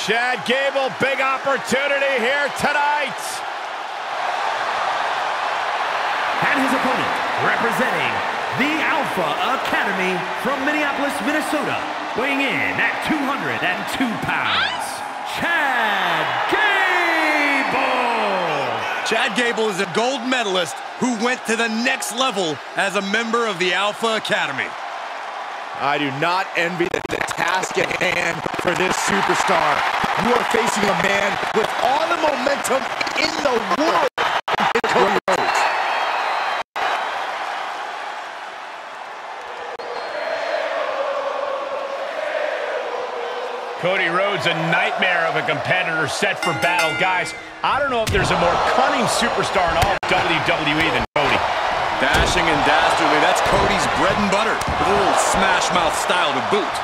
Chad Gable, big opportunity here tonight. And his opponent, representing the Alpha Academy from Minneapolis, Minnesota, weighing in at 202 pounds, Chad Gable. Chad Gable is a gold medalist who went to the next level as a member of the Alpha Academy. I do not envy the, the task at hand for this superstar. You are facing a man with all the momentum in the world. in Cody Rhodes. A nightmare of a competitor set for battle. Guys, I don't know if there's a more cunning superstar in all of WWE than Cody. Dashing and dastardly, that's Cody's bread and butter, with a little smash mouth style to boot.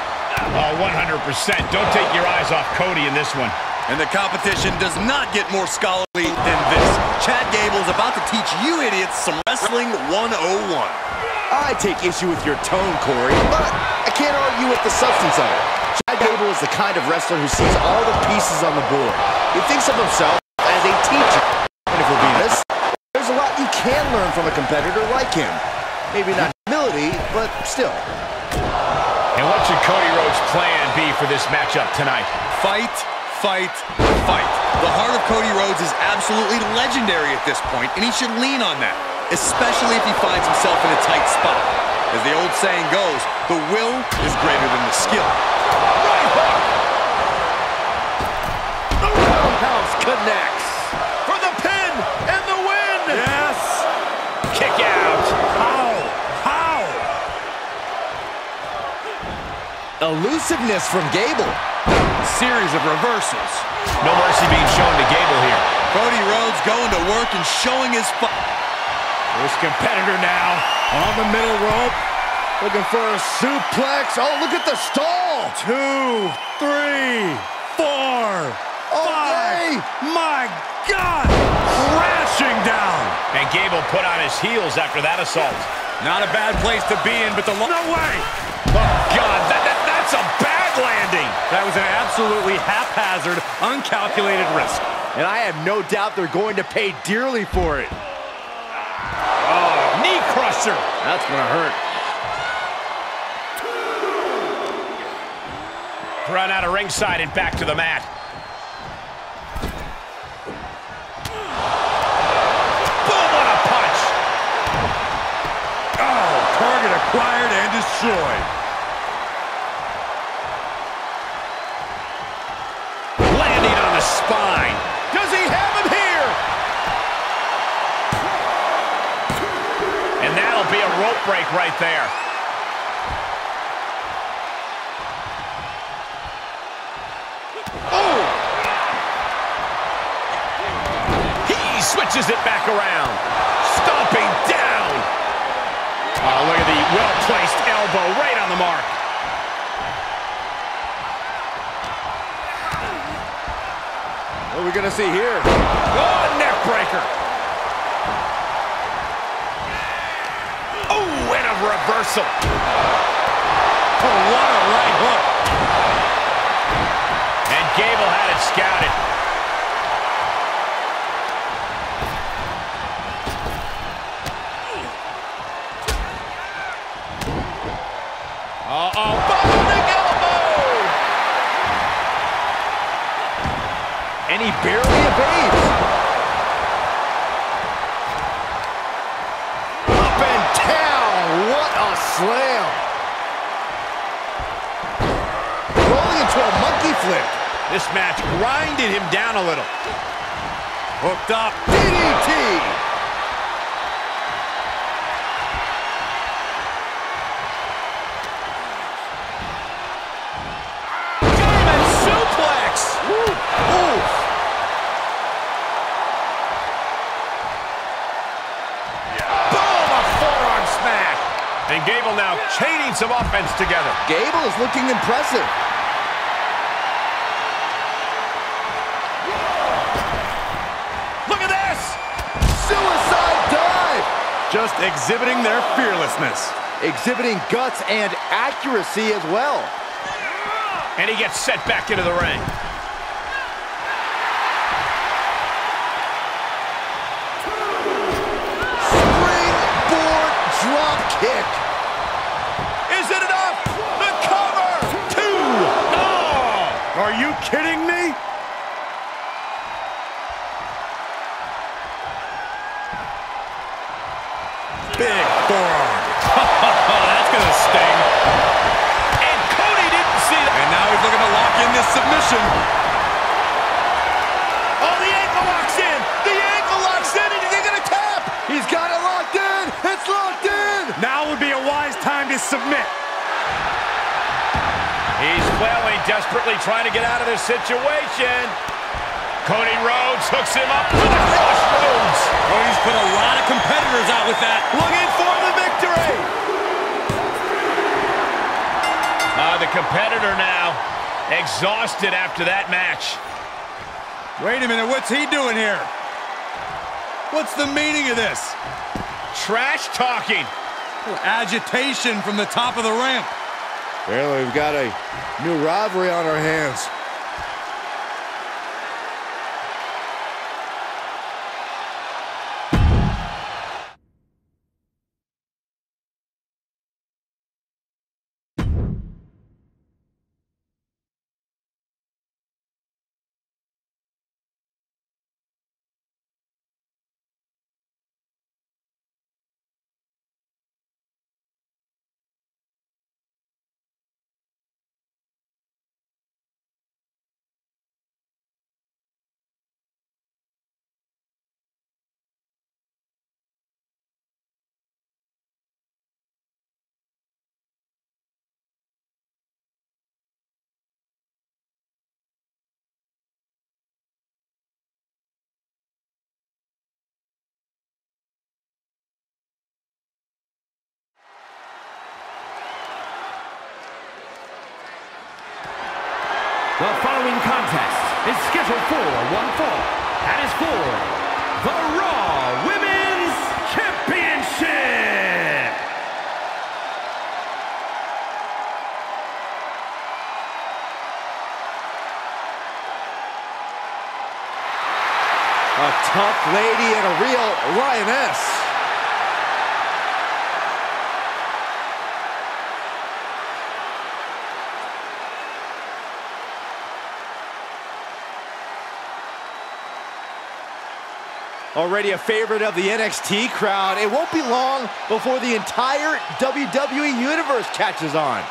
Oh, 100%. Don't take your eyes off Cody in this one. And the competition does not get more scholarly than this. Chad Gable is about to teach you idiots some Wrestling 101. I take issue with your tone, Corey, but I can't argue with the substance of it. Chad Gable is the kind of wrestler who sees all the pieces on the board. He thinks of himself as a teacher. And if we're being honest, there's a lot you can learn from a competitor like him. Maybe not humility, but still. And what should Cody Rhodes' plan be for this matchup tonight? Fight, fight, fight. The heart of Cody Rhodes is absolutely legendary at this point, and he should lean on that, especially if he finds himself in a tight spot. As the old saying goes, the will is greater than the skill. The roundhouse connects for the pin and the win. Yes! Kick out. How? How? Elusiveness from Gable. Series of reversals. No mercy being shown to Gable here. Cody Rhodes going to work and showing his This competitor now on the middle rope. Looking for a suplex. Oh, look at the stall. Two, three, four, Oh, five. yay. My God! Crashing down. And Gable put on his heels after that assault. Not a bad place to be in, but the... No way! Oh, God, that, that, that's a bad landing. That was an absolutely haphazard, uncalculated risk. And I have no doubt they're going to pay dearly for it. Oh, knee crusher. That's going to hurt. Run out of ringside and back to the mat. Boom, what a punch. Oh, target acquired and destroyed. Landing on the spine. Does he have him here? And that'll be a rope break right there. It back around. Stomping down. Oh, look at the well-placed elbow right on the mark. What are we going to see here? Oh, neck breaker. Oh, and a reversal. Oh, what a right hook. And Gable had it scouted. Barely evades. Up and down. What a slam. Rolling into a monkey flip. This match grinded him down a little. Hooked up. DDT. And Gable now chaining some offense together. Gable is looking impressive. Look at this! Suicide dive. Just exhibiting their fearlessness. Exhibiting guts and accuracy as well. And he gets set back into the ring. Springboard drop kick. This submission. Oh, the ankle locks in! The ankle locks in, and he's gonna tap! He's got it locked in. It's locked in. Now would be a wise time to submit. He's flailing, desperately trying to get out of this situation. Cody Rhodes hooks him up for the crossroads. Cody's put a lot of competitors out with that. Looking for the victory. Uh, the competitor now exhausted after that match. Wait a minute, what's he doing here? What's the meaning of this? Trash talking. Agitation from the top of the ramp. Apparently, we've got a new rivalry on our hands. The following contest is scheduled for one fall and is for the Raw Women's Championship. A tough lady and a real lioness. Already a favorite of the NXT crowd, it won't be long before the entire WWE Universe catches on.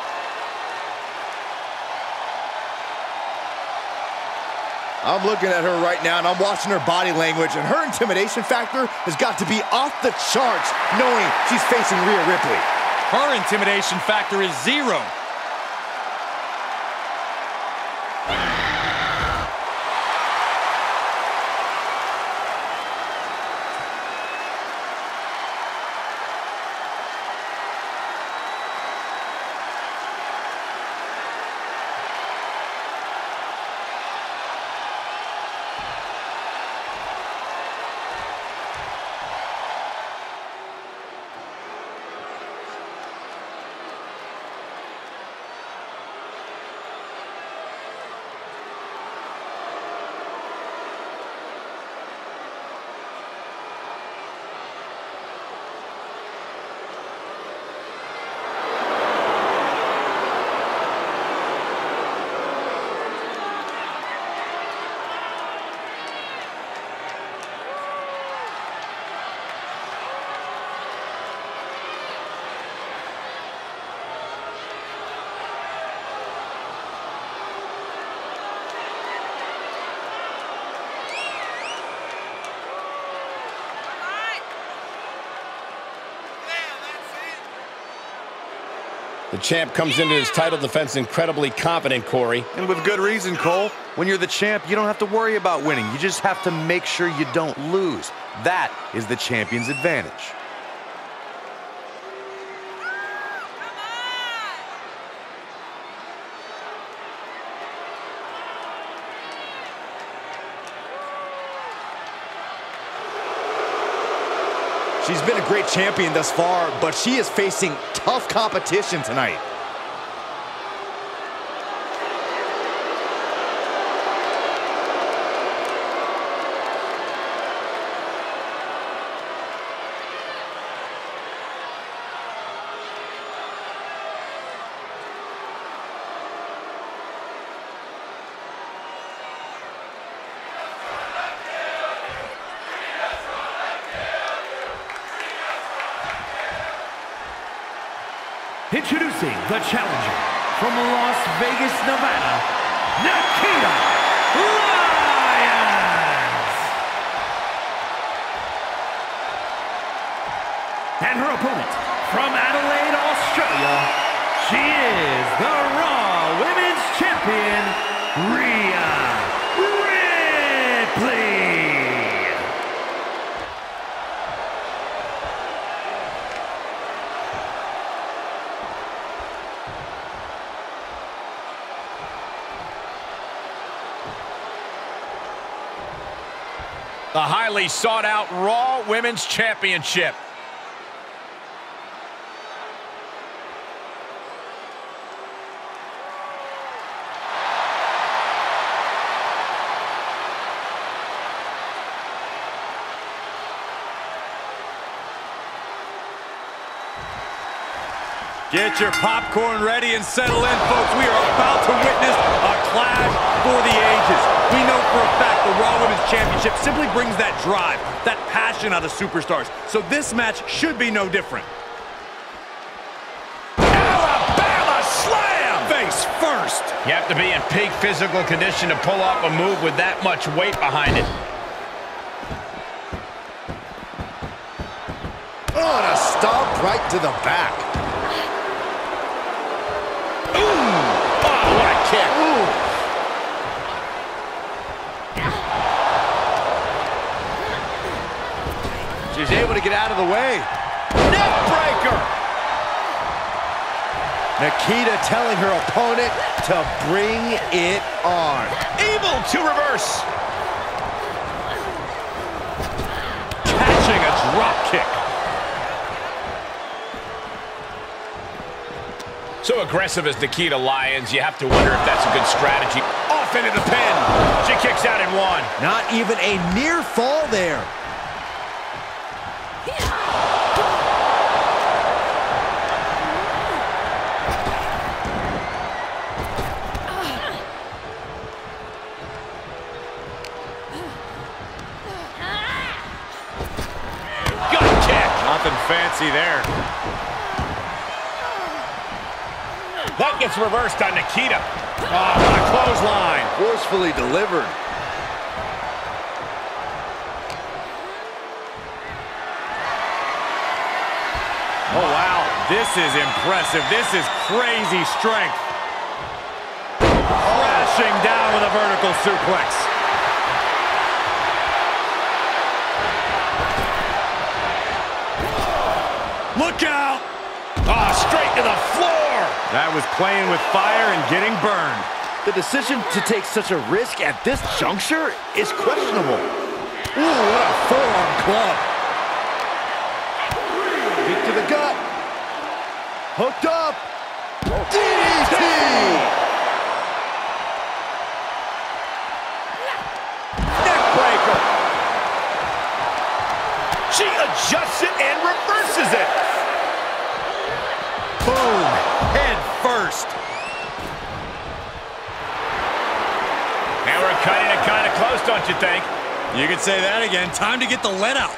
I'm looking at her right now and I'm watching her body language and her intimidation factor has got to be off the charts knowing she's facing Rhea Ripley. Her intimidation factor is zero. Champ comes into his title defense incredibly confident, Corey. And with good reason, Cole. When you're the champ, you don't have to worry about winning. You just have to make sure you don't lose. That is the champion's advantage. She's been a great champion thus far, but she is facing tough competition tonight. The challenger from Las Vegas, Nevada, Nikkita Lyons. And her opponent from Adelaide, Australia, she is the Raw Women's Champion, Rhea The highly sought out Raw Women's Championship. Get your popcorn ready and settle in, folks. We are about to witness a clash for the ages. We know for a fact the Raw Women's Championship simply brings that drive, that passion out of superstars. So this match should be no different. Alabama slam! Face first. You have to be in peak physical condition to pull off a move with that much weight behind it. Oh, and a stomp right to the back. Oh, what a kick. She's able to get out of the way. Neck breaker. Nikkita telling her opponent to bring it on. Able to reverse. Catching a drop kick. So aggressive as Nikkita Lyons, you have to wonder if that's a good strategy. Off into the pin. She kicks out in one. Not even a near fall there. Gets reversed on Nikkita. Oh, what a clothesline. Forcefully delivered. Oh, wow. This is impressive. This is crazy strength. Crashing down with a vertical suplex. Look out! Oh, straight to the floor. That was playing with fire and getting burned. The decision to take such a risk at this juncture is questionable. Ooh, what a forearm club. Kick to the gut. Hooked up. DDT! Neckbreaker. She adjusts it and reverses it. Boom. Head first. And we're cutting it kind of close, don't you think? You could say that again. Time to get the lead out.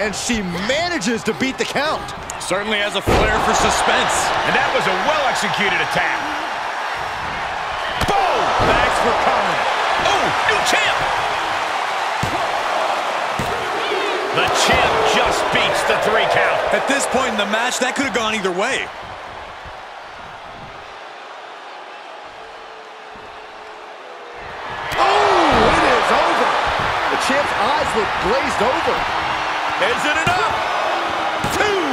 And she manages to beat the count. Certainly has a flair for suspense. And that was a well-executed attack. Boom! Thanks for coming. Oh, new champ! Beats the three count. At this point in the match, that could have gone either way. Oh, it is over. The champ's eyes look glazed over. Is it enough? Two!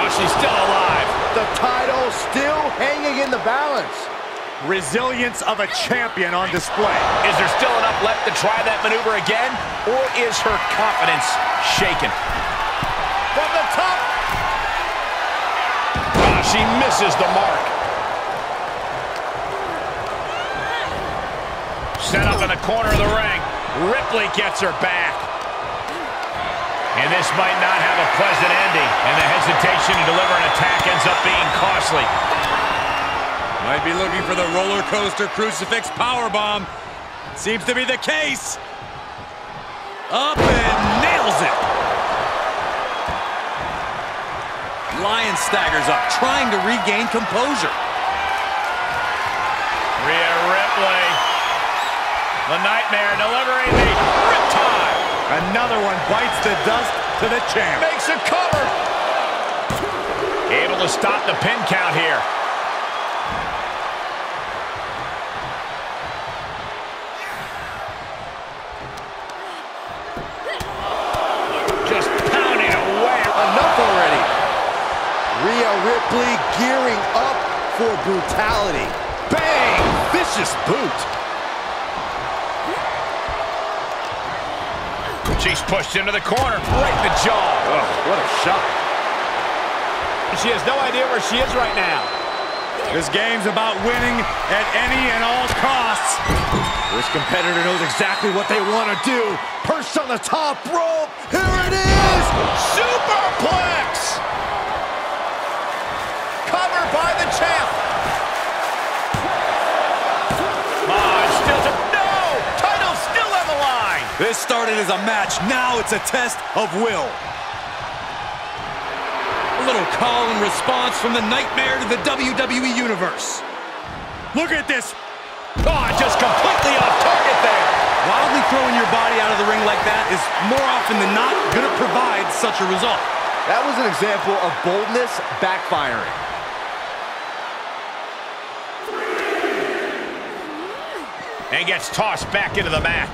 Oh, she's still alive. The title still hanging in the balance. Resilience of a champion on display. Is there still enough left to try that maneuver again? Or is her confidence shaken? She misses the mark. Set up in the corner of the ring. Ripley gets her back. And this might not have a pleasant ending. And the hesitation to deliver an attack ends up being costly. Might be looking for the roller coaster crucifix powerbomb. Seems to be the case. Up and nails it. Lion staggers up, trying to regain composure. Rhea Ripley. The Nightmare delivering the Riptide. Another one bites the dust to the champ. Makes a cover. Able to stop the pin count here. Brutality. Bang! Vicious boot. She's pushed into the corner. Right in the jaw. Oh, what a shot. She has no idea where she is right now. This game's about winning at any and all costs. This competitor knows exactly what they want to do. Perched on the top rope. Here it is. Superplex! Cover by the champ. This started as a match, now it's a test of will. A little call and response from the Nightmare to the WWE Universe. Look at this. Oh, just completely off target there. Wildly throwing your body out of the ring like that is more often than not going to provide such a result. That was an example of boldness backfiring. And gets tossed back into the mat.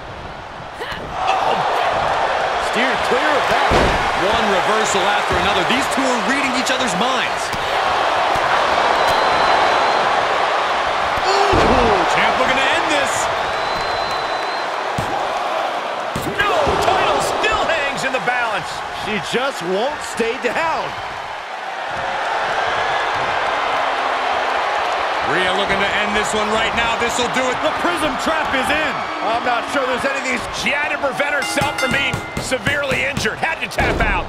Steered clear of that. One reversal after another. These two are reading each other's minds. Ooh, champ looking to end this. No, title still hangs in the balance. She just won't stay down. Rhea looking to end this one right now. This will do it. The Prism Trap is in. I'm not sure there's anything... She had to prevent herself from being severely injured. Had to tap out.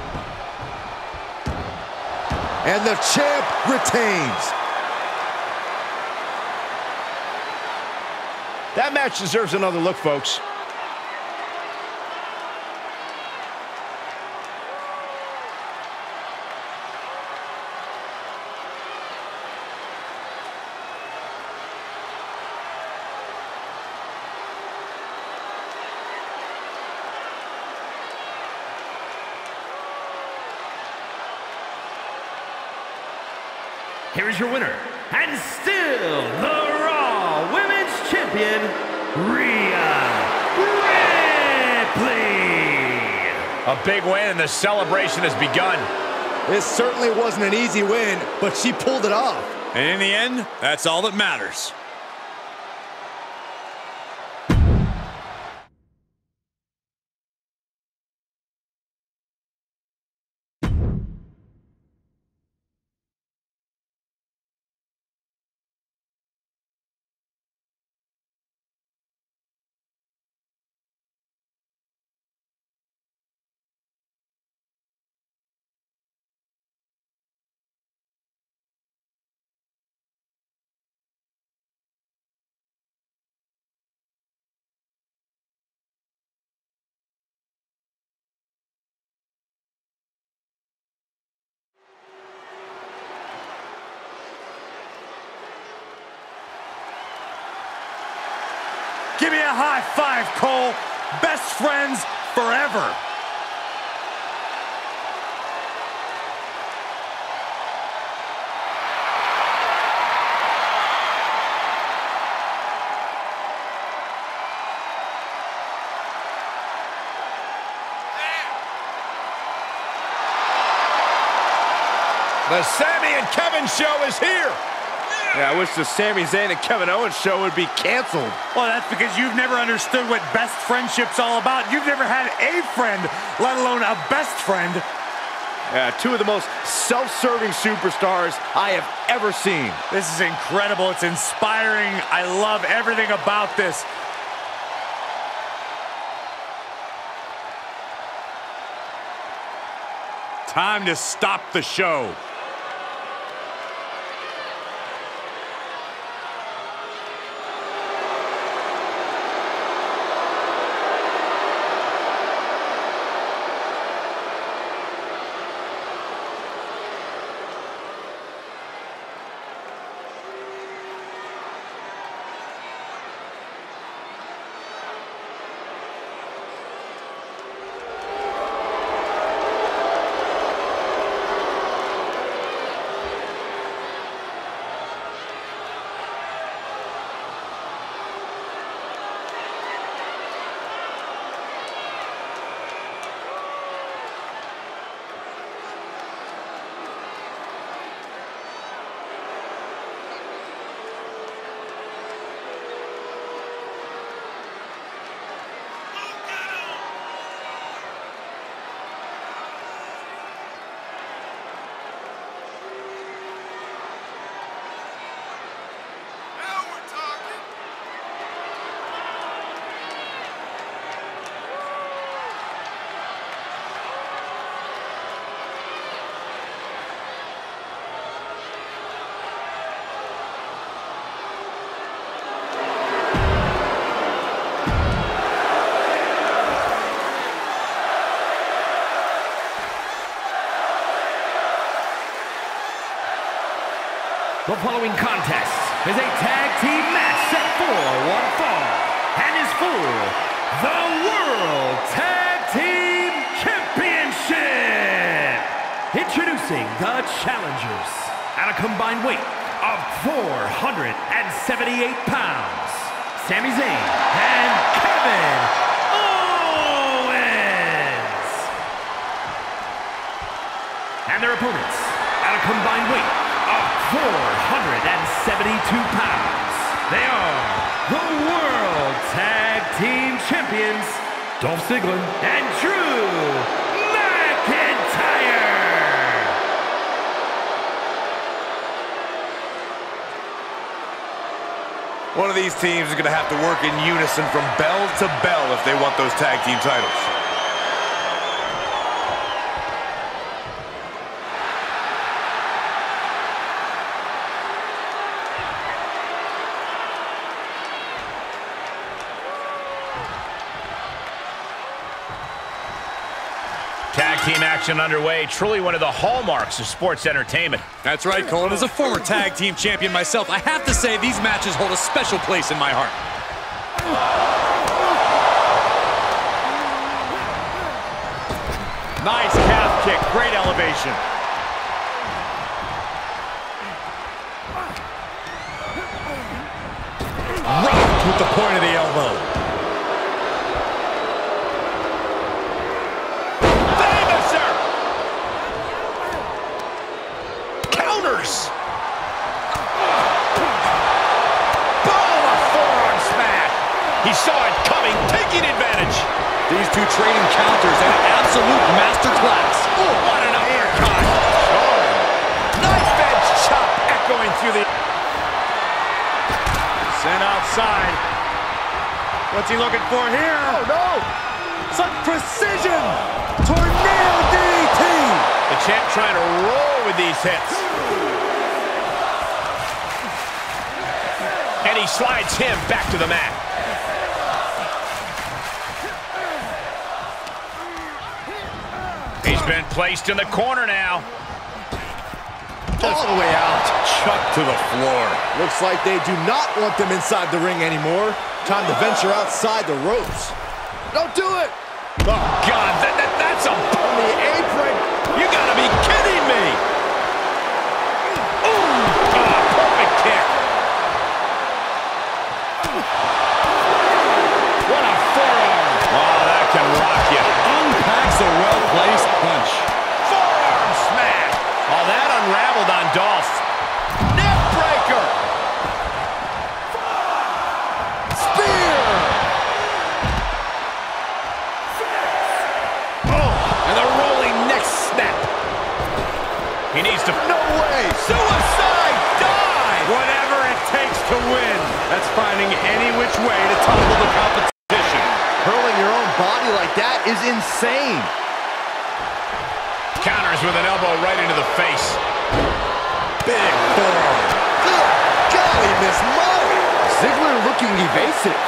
And the champ retains. That match deserves another look, folks. Is your winner, and still the Raw Women's Champion, Rhea Ripley. A big win, and the celebration has begun. This certainly wasn't an easy win, but she pulled it off. And in the end, that's all that matters. Give me a high five, Cole. Best friends forever. The Sami and Kevin show is here. Yeah, I wish the Sami Zayn and Kevin Owens show would be canceled. Well, that's because you've never understood what best friendship's all about. You've never had a friend, let alone a best friend. Yeah, two of the most self-serving superstars I have ever seen. This is incredible. It's inspiring. I love everything about this. Time to stop the show. The following contest is a tag team match set for one fall and is for the World Tag Team Championship. Introducing the challengers at a combined weight of 478 pounds, Sami Zayn and Kevin Owens. and their opponents at a combined weight of 472 pounds. They are the World Tag Team Champions, Dolph Ziggler and Drew McIntyre. One of these teams is going to have to work in unison from bell to bell if they want those tag team titles. Action underway. Truly one of the hallmarks of sports entertainment. That's right, Colin. As a former tag team champion myself, I have to say these matches hold a special place in my heart. Nice calf kick. Great elevation. Two trading counters an absolute masterclass. Oh, what an uppercut! Knife edge chop echoing through the... Sent outside. What's he looking for here? Oh, no. Such precision. Tornado DDT. The champ trying to roll with these hits. And he slides him back to the mat. Been placed in the corner now. All the way out. Chuck to the floor. Looks like they do not want them inside the ring anymore. Time to venture outside the ropes. Don't do it! Oh, God, that, that, that's a... On the apron. You gotta be kidding me! To win. That's finding any which way to tumble the competition. Hurling your own body like that is insane. Counters with an elbow right into the face. Big forearm. Good golly, Miss Mo! Ziggler looking evasive.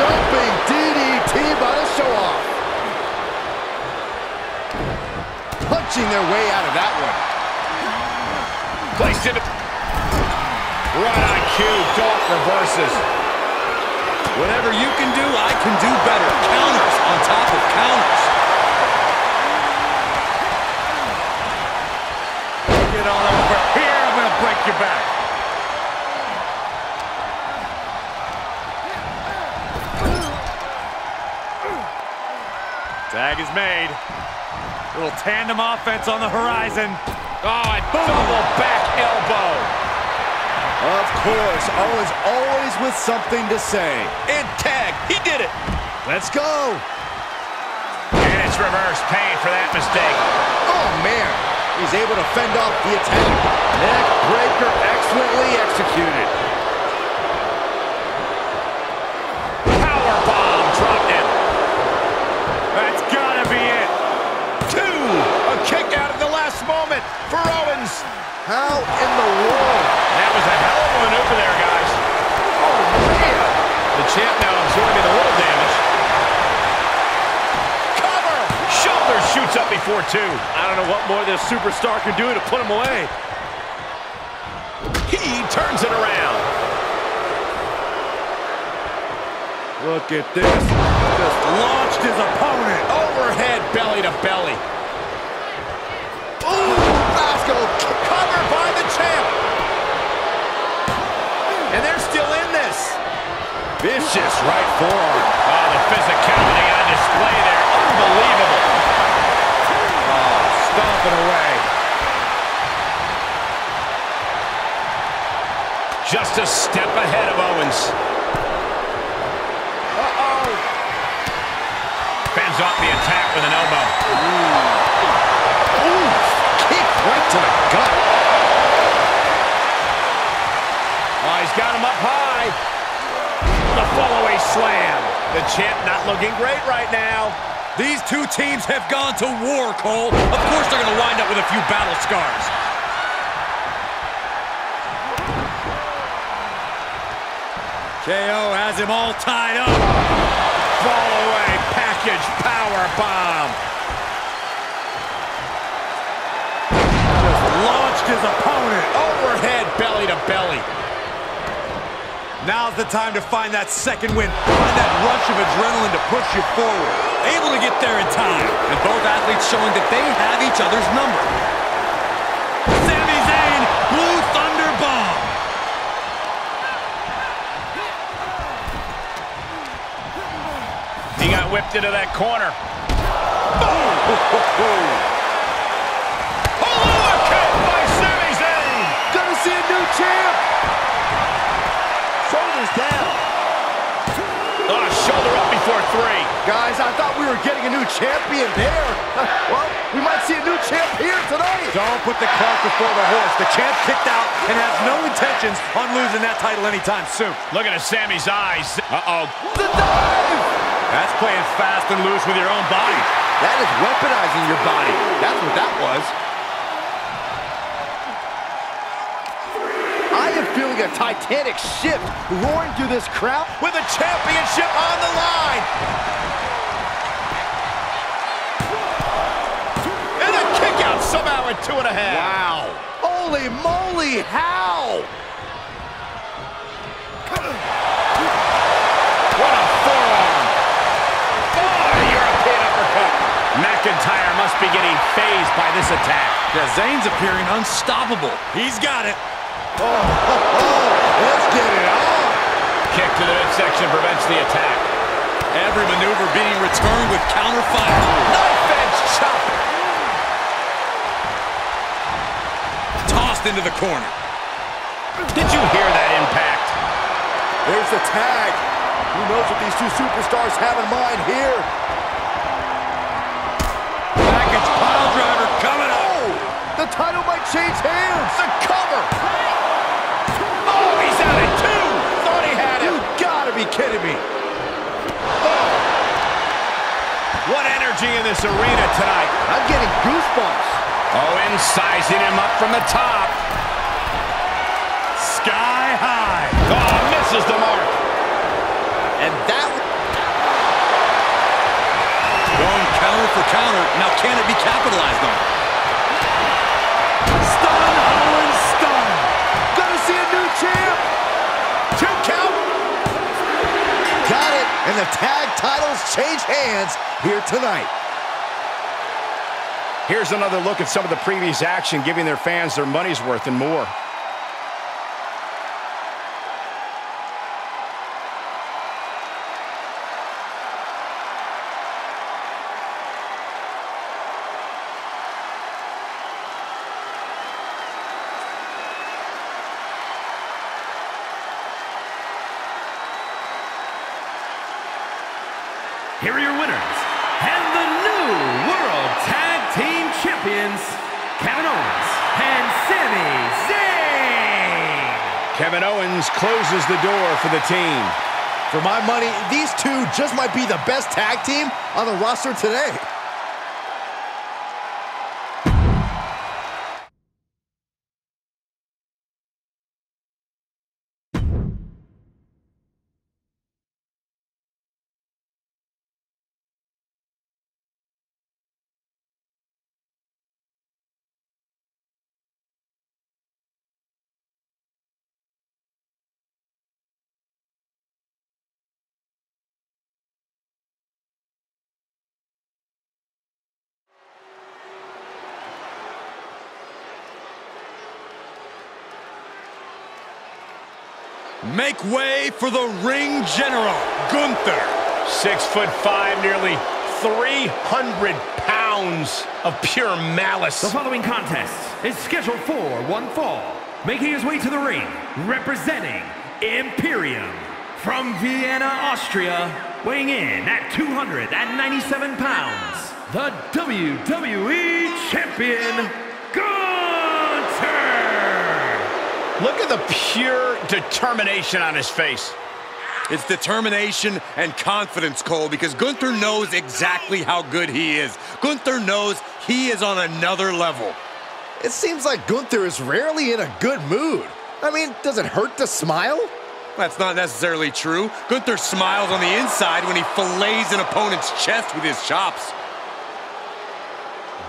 Jumping DDT by the show-off. Punching their way out of that one. Placed into... Right on cue, Dolph reverses. Whatever you can do, I can do better. Counters on top of counters. Get on over here. I'm to break your back. Tag is made. Little tandem offense on the horizon. Oh, and double back elbow. Of course, Owens always with something to say. And tag. He did it. Let's go. And it's reverse pain for that mistake. Oh, man. He's able to fend off the attack. Neck breaker excellently executed. Power bomb dropped in. That's got to be it. Two. A kick out at the last moment for Owens. How in the world? That was a hell of a maneuver there, guys. Oh, man. The champ now absorbing a little damage. Cover. Shoulder shoots up before two. I don't know what more this superstar can do to put him away. He turns it around. Look at this. Just launched his opponent. Overhead belly to belly. Vicious right forearm. Oh, the physicality on display there. Unbelievable. Ah, Stomp and away. Just a step ahead of Owens. Uh-oh. Fends off the attack with an elbow. Ooh, kick right to the gut. Oh, he's got him up high. The fallaway slam. The champ not looking great right now. These two teams have gone to war, Cole. Of course they're going to wind up with a few battle scars. KO has him all tied up. Fallaway package power bomb. Just launched his opponent. Overhead belly to belly. Now's the time to find that second win. Find that rush of adrenaline to push you forward. Able to get there in time. And both athletes showing that they have each other's number. Sami Zayn, Blue Thunder Bomb. He got whipped into that corner. Overcut by Sami Zayn. Gonna see a new champ. Shoulder up before three. Guys, I thought we were getting a new champion there. well, we might see a new champ here tonight. Don't put the cart before the horse. The champ kicked out and has no intentions on losing that title anytime soon. Looking at Sami's eyes. Uh-oh. The dive! That's playing fast and loose with your own body. That is weaponizing your body. That's what that was. A titanic shift roaring through this crowd with a championship on the line. And a kick out somehow in two and a half. Wow. Holy moly, how? What a forearm. Oh, European uppercut. McIntyre must be getting phased by this attack. Yeah, Zayn's appearing unstoppable. He's got it. Oh, oh, oh, let's get it on. Kick to the midsection prevents the attack. Every maneuver being returned with counter fire. Knife edge chop. Tossed into the corner. Did you hear that impact? There's the tag. Who knows what these two superstars have in mind here? Package pile driver coming up. Oh, the title might change hands. The cover. Kidding me. Oh. What energy in this arena tonight. I'm getting goosebumps. Oh, Owen sizing him up from the top. Sky high. Oh, misses the mark. And that Going counter for counter. Now can it be capitalized on? The tag titles change hands here tonight. Here's another look at some of the previous action, giving their fans their money's worth and more. Here are your winners and the new World Tag Team Champions, Kevin Owens and Sami Zayn. Kevin Owens closes the door for the team. For my money, these two just might be the best tag team on the roster today. Make way for the ring general, Gunther. Six foot five, nearly 300 pounds. of pure malice. The following contest is scheduled for one fall. Making his way to the ring, representing Imperium. From Vienna, Austria, weighing in at 297 pounds, the WWE Champion, Gunther! Look at the pure determination on his face. It's determination and confidence, Cole, because Gunther knows exactly how good he is. Gunther knows he is on another level. It seems like Gunther is rarely in a good mood. I mean, does it hurt to smile? That's not necessarily true. Gunther smiles on the inside when he fillets an opponent's chest with his chops.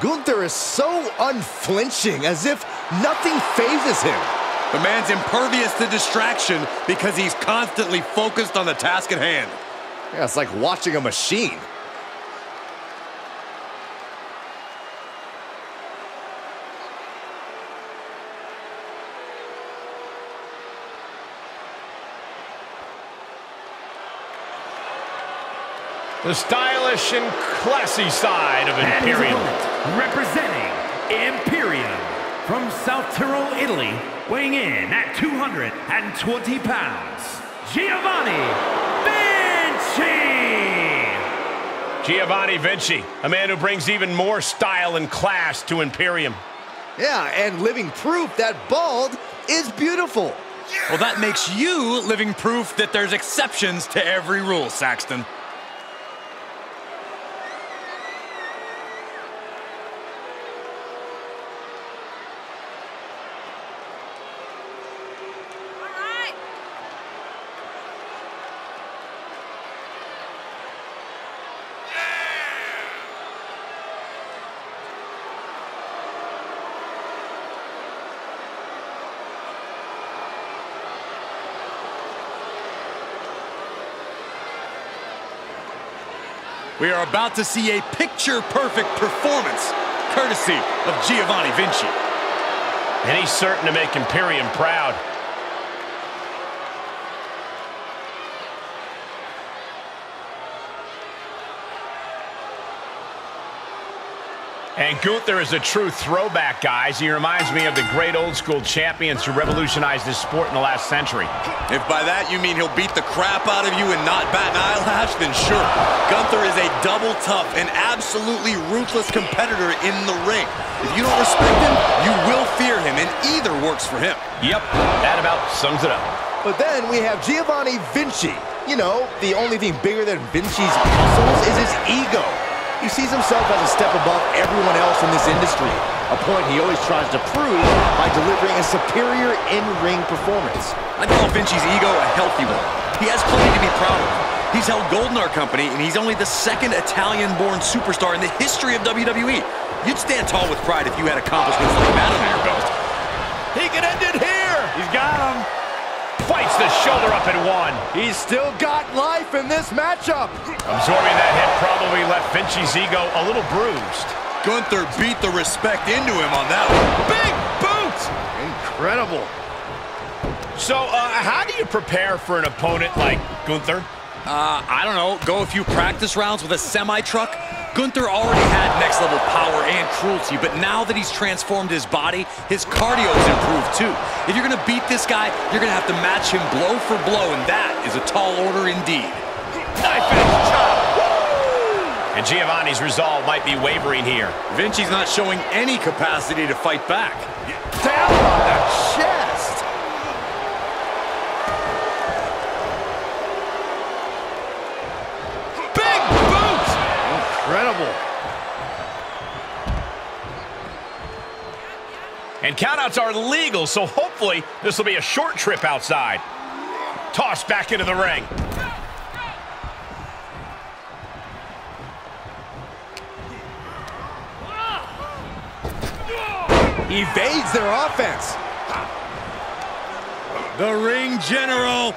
Gunther is so unflinching, as if nothing phases him. The man's impervious to distraction because he's constantly focused on the task at hand. Yeah, it's like watching a machine. The stylish and classy side of And Imperium. representing Imperium. From South Tyrol, Italy, weighing in at 220 pounds, Giovanni Vinci! Giovanni Vinci, a man who brings even more style and class to Imperium. Yeah, and living proof that bald is beautiful. Well, that makes you living proof that there's exceptions to every rule, Saxton. We are about to see a picture-perfect performance, courtesy of Giovanni Vinci. And he's certain to make Imperium proud. And Gunther is a true throwback, guys. He reminds me of the great old school champions who revolutionized this sport in the last century. If by that you mean he'll beat the crap out of you and not bat an eyelash, then sure. Gunther is a double tough and absolutely ruthless competitor in the ring. If you don't respect him, you will fear him, and either works for him. Yep, that about sums it up. But then we have Giovanni Vinci. You know, the only thing bigger than Vinci's muscles is his ego. He sees himself as a step above everyone else in this industry, a point he always tries to prove by delivering a superior in-ring performance. I call Vinci's ego a healthy one. He has plenty to be proud of. He's held gold in our company, and he's only the second Italian-born superstar in the history of WWE. You'd stand tall with pride if you had accomplishments like that under your belt. He can end it here! He's got him. Fights the shoulder up and one. He's still got life in this matchup! Absorbing that hit probably left Vinci's ego a little bruised. Gunther beat the respect into him on that one. Big boot! Incredible. So, uh, how do you prepare for an opponent like Gunther? Uh, I don't know, go a few practice rounds with a semi-truck? Gunther already had next-level power and cruelty, but now that he's transformed his body, his cardio's improved too. If you're gonna beat this guy, you're gonna have to match him blow for blow, and that is a tall order indeed. Knife edge chop. And Giovanni's resolve might be wavering here. Vinci's not showing any capacity to fight back. Down on the chest! And countouts are legal, so hopefully this will be a short trip outside. Tossed back into the ring. Evades their offense. The ring general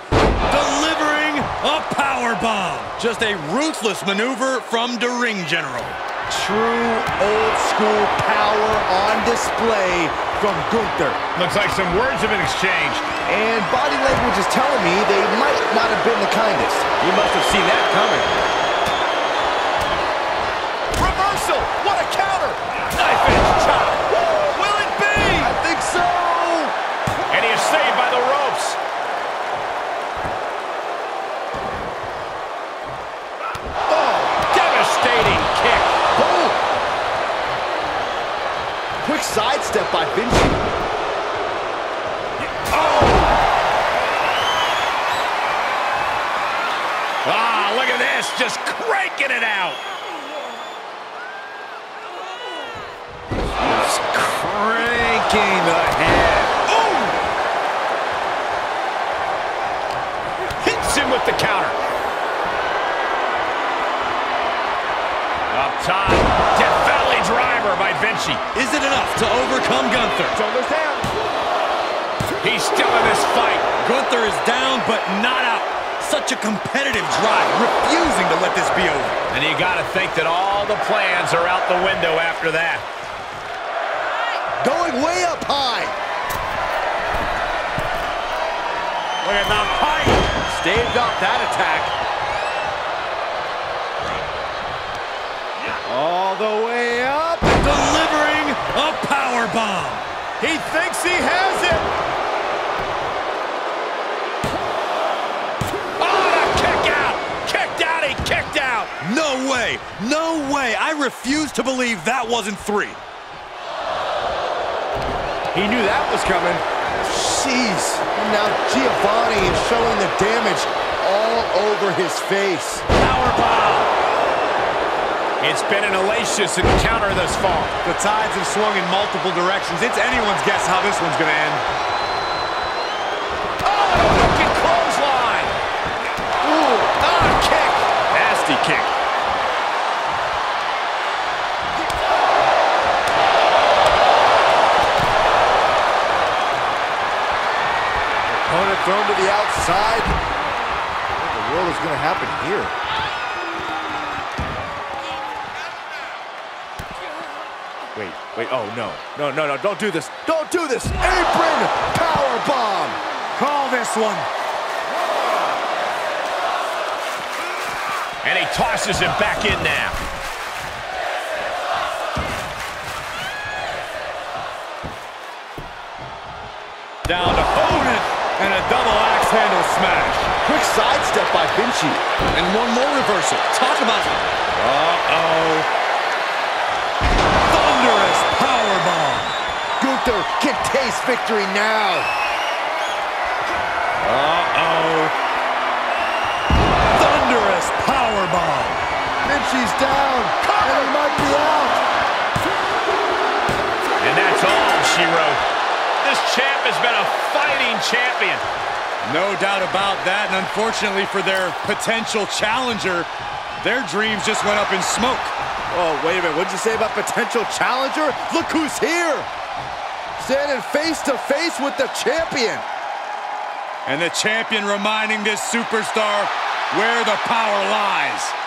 delivering a power bomb. Just a ruthless maneuver from the ring general. True old school power on display from Gunther. Looks like some words have been exchanged. And body language is telling me they might not have been the kindest. He must have seen that coming. step by Vinci. Oh! Ah, look at this, just cranking it out. Just cranking the head. Hits him with the counter. Vinci. Is it enough to overcome Gunther? Shoulders down. He's still in this fight. Gunther is down, but not out. Such a competitive drive, refusing to let this be over. And you got to think that all the plans are out the window after that. Going way up high. Look at the height. Staved off that attack. All the way up. Delivering a power bomb. He thinks he has it. Oh, kick out. Kicked out. He kicked out. No way. No way. I refuse to believe that wasn't three. He knew that was coming. Jeez. Now Giovanni is showing the damage all over his face. Powerbomb. It's been an hellacious encounter thus far. The tides have swung in multiple directions. It's anyone's guess how this one's going to end. Oh no. No, no, no, don't do this. Don't do this. Apron power bomb. Call this one. And he tosses him back in now. Down to opponent. And a double axe handle smash. Quick sidestep by Vinci. And one more reversal. Talk about Uh-oh. Thunderous power. Gunther can taste victory now. Uh-oh. Thunderous power bomb. Vinci's down. And he might be out. And that's all she wrote. This champ has been a fighting champion. No doubt about that, and unfortunately for their potential challenger, their dreams just went up in smoke. Oh, wait a minute. What'd you say about potential challenger? Look who's here. Standing face to face with the champion. And the champion reminding this superstar where the power lies.